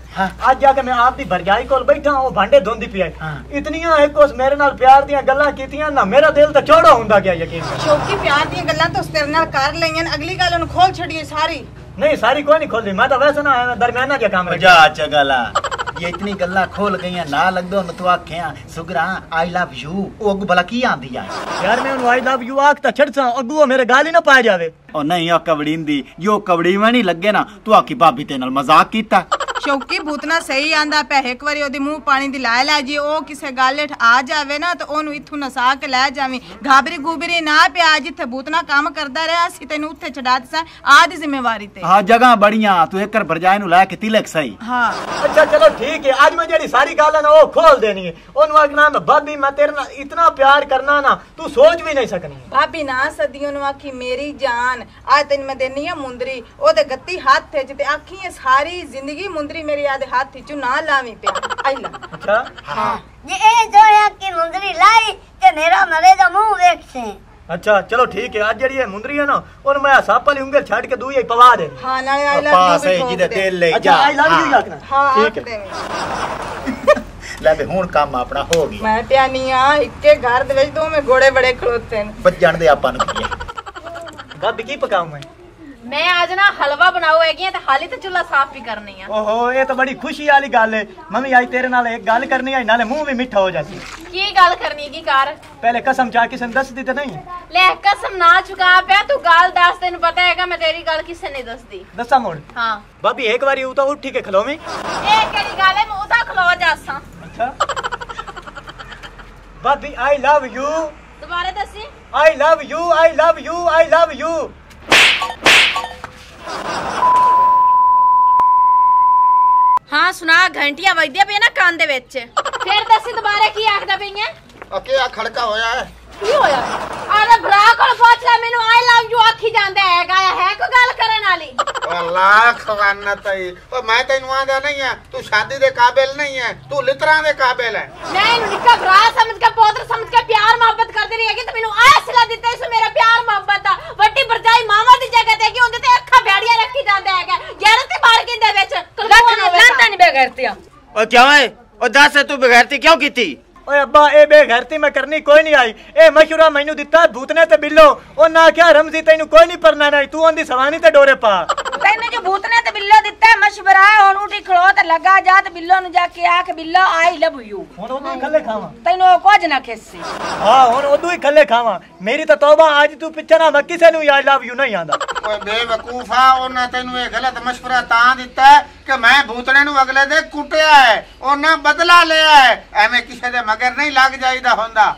S9: ਅੱਜ ਜਾ ਕੇ ਮੈਂ ਆਪ ਦੀ ਭਰਜਾਈ ਕੋਲ ਬੈਠਾ ਉਹ ਭਾਂਡੇ ਧੋਂਦੀ ਪਿਆ ਇਤਨੀਆਂ ਇੱਕ ਉਸ ਮੇਰੇ ਨਾਲ ਪਿਆਰ ਦੀਆਂ ਗੱਲਾਂ ਕੀਤੀਆਂ ਨਾ ਮੇਰਾ ਦਿਲ ਤਾਂ ਚੌੜਾ ਹੁੰਦਾ ਗਿਆ ਯਕੀਨ। ਕਰ।
S10: ਸ਼ੌਕੀ ਪਿਆਰ ਦੀਆਂ ਗੱਲਾਂ ਤਾਂ ਉਸ ਤੇਰੇ ਨਾਲ ਕਰ ਲਈਆਂ ਨੇ, ਅਗਲੀ ਗੱਲ ਉਹਨੂੰ ਖੋਲ ਛੱਡੀਏ ਸਾਰੀ।
S9: ਨਹੀਂ ਸਾਰੀ ਕੋਈ ਨਹੀਂ ਖੋਲਦੀ ਮੈਂ ਤਾਂ ਵੈਸੇ ਨਾ ਐਵੇਂ ਦਰਮਿਆਨਾ ਜਿਹਾ ਕੰਮ
S11: ਜਾ ਚਗਲਾ ਇਹ ਇਤਨੀ ਗੱਲਾਂ ਖੋਲ ਗਈਆਂ ਨਾ ਲੱਗਦੋ ਮੈਂ ਤੂੰ ਆਖਿਆ ਸੁਗਰਾ ਆਈ ਲਵ ਯੂ ਉਹ ਅੱਗੂ ਭਲਾ ਕੀ ਆਂਦੀ ਆ
S9: ਯਾਰ ਮੈਂ ਉਹਨੂੰ ਆਈ ਲਵ ਯੂ ਆਖ ਤਾਂ ਛੱਡਸਾਂ ਅੱਗੂ ਉਹ ਮੇਰੇ ਗਾਲ ਹੀ ਨਾ ਪਾਇਆ ਜਾਵੇ
S11: ਉਹ ਨਹੀਂ ਉਹ ਕਬੜੀਂਦੀ ਜੋ ਕਬੜੀ ਮੈਂ ਨਹੀਂ ਲੱਗੇ ਨਾ ਤੂੰ ਆਖੀ ਭਾਬੀ ਤੇ ਨਾਲ ਮਜ਼ਾਕ ਕੀਤਾ
S10: ਸ਼ੌਕੀ ਭੂਤਨਾ ਸਹੀ ਆਂਦਾ ਪਿਆ ਇੱਕ ਵਾਰੀ ਉਹਦੇ ਮੂੰਹ ਪਾਣੀ ਦੀ ਲਾਇ ਲੈ ਜੀ ਉਹ ਕਿਸੇ ਗੱਲ ਹੇਠ ਆ ਜਾਵੇ ਨਾ ਤਾਂ ਉਹਨੂੰ ਇੱਥੋਂ ਨਸਾ ਕੇ ਲੈ ਜਾਵੀਂ। ਘਾਬਰੀ ਗੂਬਰੀ ਨਾ ਪਿਆ ਜਿੱਥੇ ਭੂਤਨਾ ਕੰਮ ਕਰਦਾ ਰਿਹਾ ਅਸੀਂ ਤੈਨੂੰ ਉੱਥੇ ਛਡਾ ਦਿੱਤਾ ਆ ਦੀ ਜ਼ਿੰਮੇਵਾਰੀ ਤੇ।
S11: ਹਾਂ ਜਗ੍ਹਾ ਬੜੀਆਂ ਤੂੰ ਇੱਕ ਭਰਜਾਈ ਨੂੰ ਲੈ ਕੇ ਤਿਲਕ ਸਹੀ।
S10: ਹਾਂ।
S9: ਅੱਛਾ ਚਲੋ ਠੀਕ ਹੈ ਅੱਜ ਮੈਂ ਜਿਹੜੀ ਸਾਰੀ ਗੱਲ ਹੈ ਨਾ ਉਹ ਖੋਲ ਦੇਣੀ ਹੈ ਉਹਨੂੰ ਆਖਣਾ ਮੈਂ ਬਾਬੀ ਮੈਂ ਤੇਰੇ ਨਾਲ ਇਤਨਾ ਪਿਆਰ ਕਰਨਾ ਨਾ ਤੂੰ ਸੋਚ ਵੀ ਨਹੀਂ ਸਕਣੀ।
S10: ਭਾਬੀ ਨਾ ਸਦੀਆਂ ਨੂੰ ਆਖੀ ਮੇਰੀ ਜਾਨ ਅੱਜ ਤੈਨੂੰ ਮੈਂ ਦੇਣੀ ਆ ਮੁੰਦਰੀ ਉਹਦੇ ਗੱਤੀ ਹੱਥ ਚ ਤੇ ਆਖੀ ਸਾਰੀ ਜ਼ਿੰਦਗੀ ਮੁੰਦਰੀ ਮੇਰੇ ਆਦੇ ਹੱਥ ਚ ਨਾ ਲਾਵੀਂ ਪਿਆ ਆਈ ਲਾ।
S9: ਅੱਛਾ।
S12: ਹਾਂ। ਜੇ ਇਹ ਜੋਇਆ ਕਿ ਮੁੰਦਰੀ ਲਾਈ ਤੇ ਮੇਰਾ ਮਰੇ ਦਾ ਮੂੰਹ ਵੇਖਸੇ
S9: ਅੱਛਾ ਚਲੋ ਠੀਕ ਹੈ। ਅੱਜ ਜਿਹੜੀ ਇਹ ਮੁੰਦਰੀ ਹੈ ਨਾ ਉਹਨੂੰ ਮੈਂ ਸੱਪ ਵਾਲੀ ਉਂਗਲ ਛੱਡ ਕੇ ਦੂਈ ਪਵਾ ਦੇ।
S10: ਹਾਂ ਨਾਲੇ ਆਈ ਲਵ
S11: ਪਾਸ ਹੈ ਜਿਹਦੇ ਦਿਲ ਲੈ
S9: ਅੱਛਾ
S11: ਜਾ।
S9: ਆਈ ਲਵ ਯੂ ਆਖਣਾ।
S10: ਹਾਂ
S9: ਠੀਕ
S10: ਆਖ
S9: ਹੈ।
S10: ਦੇਵੀਂ।
S11: ਲੈ ਵੀ ਹੁਣ ਕੰਮ ਆਪਣਾ ਹੋ ਗਿਆ।
S10: ਮੈਂ ਪਿਆਨੀ ਆ ਇੱਕੇ ਘਰ ਦੇ ਵਿੱਚ ਦੋਵੇਂ ਗੋੜੇ ਬੜੇ ਖਲੋਤੇ ਨੇ।
S11: ਵੱਜਣ ਦੇ ਆਪਾਂ ਨੂੰ ਕੀ ਹੈ
S9: ਬਾਬੀ ਕੀ ਪਕਾਉਂ ਮੈਂ?
S4: ਮੈਂ ਅੱਜ ਨਾ ਹਲਵਾ ਬਣਾਉ ਹੈਗੀ ਤੇ ਹਾਲੀ ਤੇ ਚੁੱਲਾ ਸਾਫ਼ ਵੀ ਕਰਨੀ ਆ।
S9: ਓਹੋ ਇਹ ਤਾਂ ਬੜੀ ਖੁਸ਼ੀ ਵਾਲੀ ਗੱਲ ਹੈ ਮੰਮੀ ਅੱਜ ਤੇਰੇ ਨਾਲ ਇੱਕ ਗੱਲ ਕਰਨੀ ਹੈ ਨਾਲੇ ਮੂੰਹ ਵੀ ਮਿੱਠਾ ਹੋ ਜਾਸੀ
S4: ਕੀ ਗੱਲ ਕਰਨੀ ਕੀ ਕਰ
S9: ਪਹਿਲੇ ਕਸਮ ਚਾ ਕਿਸੇ ਨੂੰ ਦੱਸਦੀ ਤੇ ਨਹੀਂ?
S4: ਲੈ ਕਸਮ ਨਾ ਚੁਕਾ ਪਿਆ ਤੂੰ ਗੱਲ ਦੱਸ ਤੈਨੂੰ ਪਤਾ ਹੈਗਾ ਮੈਂ ਤੇਰੀ ਗੱਲ ਕਿਸੇ ਨੇ ਦੱਸਦੀ।
S9: ਦੱਸਾਂ ਮੋੜ?
S4: ਹਾਂ।
S9: ਬਾਬੀ ਇੱਕ ਵਾਰੀ ਉਹ ਤਾਂ ਉੱਠੀ ਕੇ ਖਲੋਵੀਂ।
S4: ਇਹ ਕਿਹੜੀ ਗੱਲ ਹੈ ਮੂੰਹ ਤਾਂ ਖਲੋ ਜਾਸਾਂ।
S9: ਅੱਛਾ। ਬਾਬੀ ਆਈ ਲਵ ਯੂ
S4: ਦੁਬਾਰਾ ਦੱਸੀ।
S9: I love you I love you I love you
S4: ਹਾਂ ਸੁਣਾ ਘੰਟੀਆਂ ਵੱਜਦੀਆਂ ਪਈਆਂ ਨਾ ਕੰਨ ਦੇ ਵਿੱਚ। ਫਿਰ ਦੱਸੀ ਦੁਬਾਰਾ ਕੀ ਆਖਦਾ ਪਈਆਂ?
S5: ਅਕੇ ਆ ਖੜਕਾ ਹੋਇਆ ਹੈ?
S4: ਕੀ ਹੋਇਆ? ਅਰੇ ਭਰਾ ਕੋਲ ਪੁੱਛ ਲੈ ਮੈਨੂੰ ਆਈ ਲਵ ਯੂ ਆਖੀ ਜਾਂਦਾ ਹੈਗਾ ਹੈ ਕੋਈ ਗੱਲ ਕਰਨ ਵਾਲੀ?
S5: ਅੱਲਾ ਖਵਾਨਤ ਹੈ ਉਹ ਮੈਂ ਤੈਨੂੰ ਆਂਦਾ ਨਹੀਂ ਆ ਤੂੰ ਸ਼ਾਦੀ ਦੇ ਕਾਬਿਲ ਨਹੀਂ ਹੈ ਤੂੰ ਲਿਤਰਾਂ ਦੇ ਕਾਬਿਲ ਹੈ
S4: ਮੈਂ ਇਹਨੂੰ ਨਿੱਕਾ ਭਰਾ ਸਮਝ ਕੇ ਪੋਤਰ ਸਮਝ ਕੇ ਪਿਆਰ ਮੁਹੱਬਤ ਕਰਦੀ ਰਹੀ ਹੈਗੀ ਤੇ ਮੈਨੂੰ ਆਹ ਸਿਲਾ ਦਿੱਤਾ ਇਸ ਮੇਰਾ ਪਿਆਰ ਮੁਹੱਬਤ ਦਾ। ਵੱਡੀ ਬਰਜਾਈ ਮਾਵਾ ਦੀ ਜਗ੍ਹਾ ਤੇ ਕਿ ਉਹਦੇ ਤੇ ਅੱਖਾਂ ਬੈੜੀਆਂ ਰੱਖੀ ਜਾਂਦਾ ਹੈਗਾ। ਗੈਰਤ ਤੇ ਮਾਰ ਕੇ ਦੇ ਵਿੱਚ
S2: ਲੰਤਾ ਨਹੀਂ ਬੇਗਰਤੀਆਂ
S3: ਉਹ ਕਿਉਂ ਹੈ ਉਹ ਦੱਸ ਤੂੰ ਬਗੈਰਤੀ ਕਿਉਂ ਕੀਤੀ?
S9: ਓਏ ਅੱਬਾ, ਇਹ ਬੇਗੈਰਤੀ ਮੈਂ ਕਰਨੀ ਕੋਈ ਨਹੀਂ ਆਈ। ਇਹ ਮਸ਼ੂਰਾ ਮੈਨੂੰ ਦਿੱਤਾ, ਭੂਤਨੇ ਤੇ ਬਿੱਲੋ। ਉਹ ਉਹਨਾਂ ਆਖਿਆ, ਰਮਜ਼ੀ ਤੈਨੂੰ ਕੋਈ ਨਹੀਂ ਪਰਨਾ ਨਹੀਂ, ਤੂੰ ਉਹਦੀ ਸਵਾਨੀ ਤੇ ਡੋਰੇ ਪਾ।
S2: ਤੈਨੂੰ ਜੋ ਭੂਤ ਨੇ ਤੇ ਬਿੱਲੋ ਦਿੱਤਾ ਉਠੀ ਖਲੋ ਤੇ ਲੱਗਾ ਜਾ ਤੇ ਬਿੱਲੋ ਨੂੰ ਜਾ ਕੇ ਆਖ ਬਿੱਲੋ ਆਈ ਲਵ ਯੂ।
S9: ਹੁਣ ਉਦੋਂ ਹੀ ਖੱਲੇ ਖਾਵਾਂ।
S2: ਤੈਨੂੰ ਉਹ ਕੁਝ ਨਾ ਖੇਸੀ।
S9: ਹਾਂ ਹੁਣ ਉਦੋਂ ਹੀ ਖੱਲੇ ਖਾਵਾਂ। ਮੇਰੀ ਤਾਂ ਤੌਬਾ ਅੱਜ ਤੂੰ ਪਿੱਛੇ ਨਾ ਮੈਂ ਕਿਸੇ ਨੂੰ ਆਈ ਲਵ ਯੂ ਨਹੀਂ ਆਂਦਾ।
S5: ਓਏ ਬੇਵਕੂਫਾ ਉਹਨਾਂ ਤੈਨੂੰ ਇਹ ਗਲਤ ਮਸ਼ਵਰਾ ਤਾਂ ਦਿੱਤਾ ਕਿ ਮੈਂ ਭੂਤਣੇ ਨੂੰ ਅਗਲੇ ਦੇ ਕੁੱਟਿਆ ਹੈ ਉਹਨਾਂ ਬਦਲਾ ਲਿਆ ਹੈ। ਐਵੇਂ ਕਿਸੇ ਦੇ ਮਗਰ ਨਹੀਂ ਲੱਗ ਜਾਈਦਾ ਹੁੰਦਾ।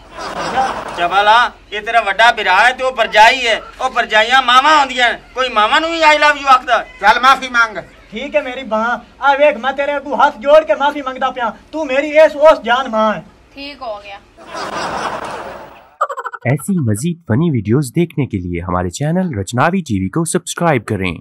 S3: ਚਬਲਾ ਇਹ ਤੇਰਾ ਵੱਡਾ ਭਰਾ ਹੈ ਤੇ ਉਹ ਪਰਜਾਈ ਹੈ। ਉਹ ਪਰਜਾਈਆਂ ਮਾਵਾਂ ਹੁੰਦੀਆਂ। ਕੋਈ ਮਾਵਾਂ ਨੂੰ ਵੀ ਆਈ ਲਵ ਯੂ ਆਖਦਾ?
S5: ਚੱਲ ਮਾਫੀ ਮੰਗ।
S9: ठीक है मेरी माँ अब एक मैं तेरे अगू हाथ जोड़ के माफ़ी माँगता पिया। तू मेरी एस ओस जान माँ। है
S4: ठीक हो गया।
S13: ऐसी मजीद फनी वीडियोस देखने के लिए हमारे चैनल रचनावी टीवी को सब्सक्राइब करें।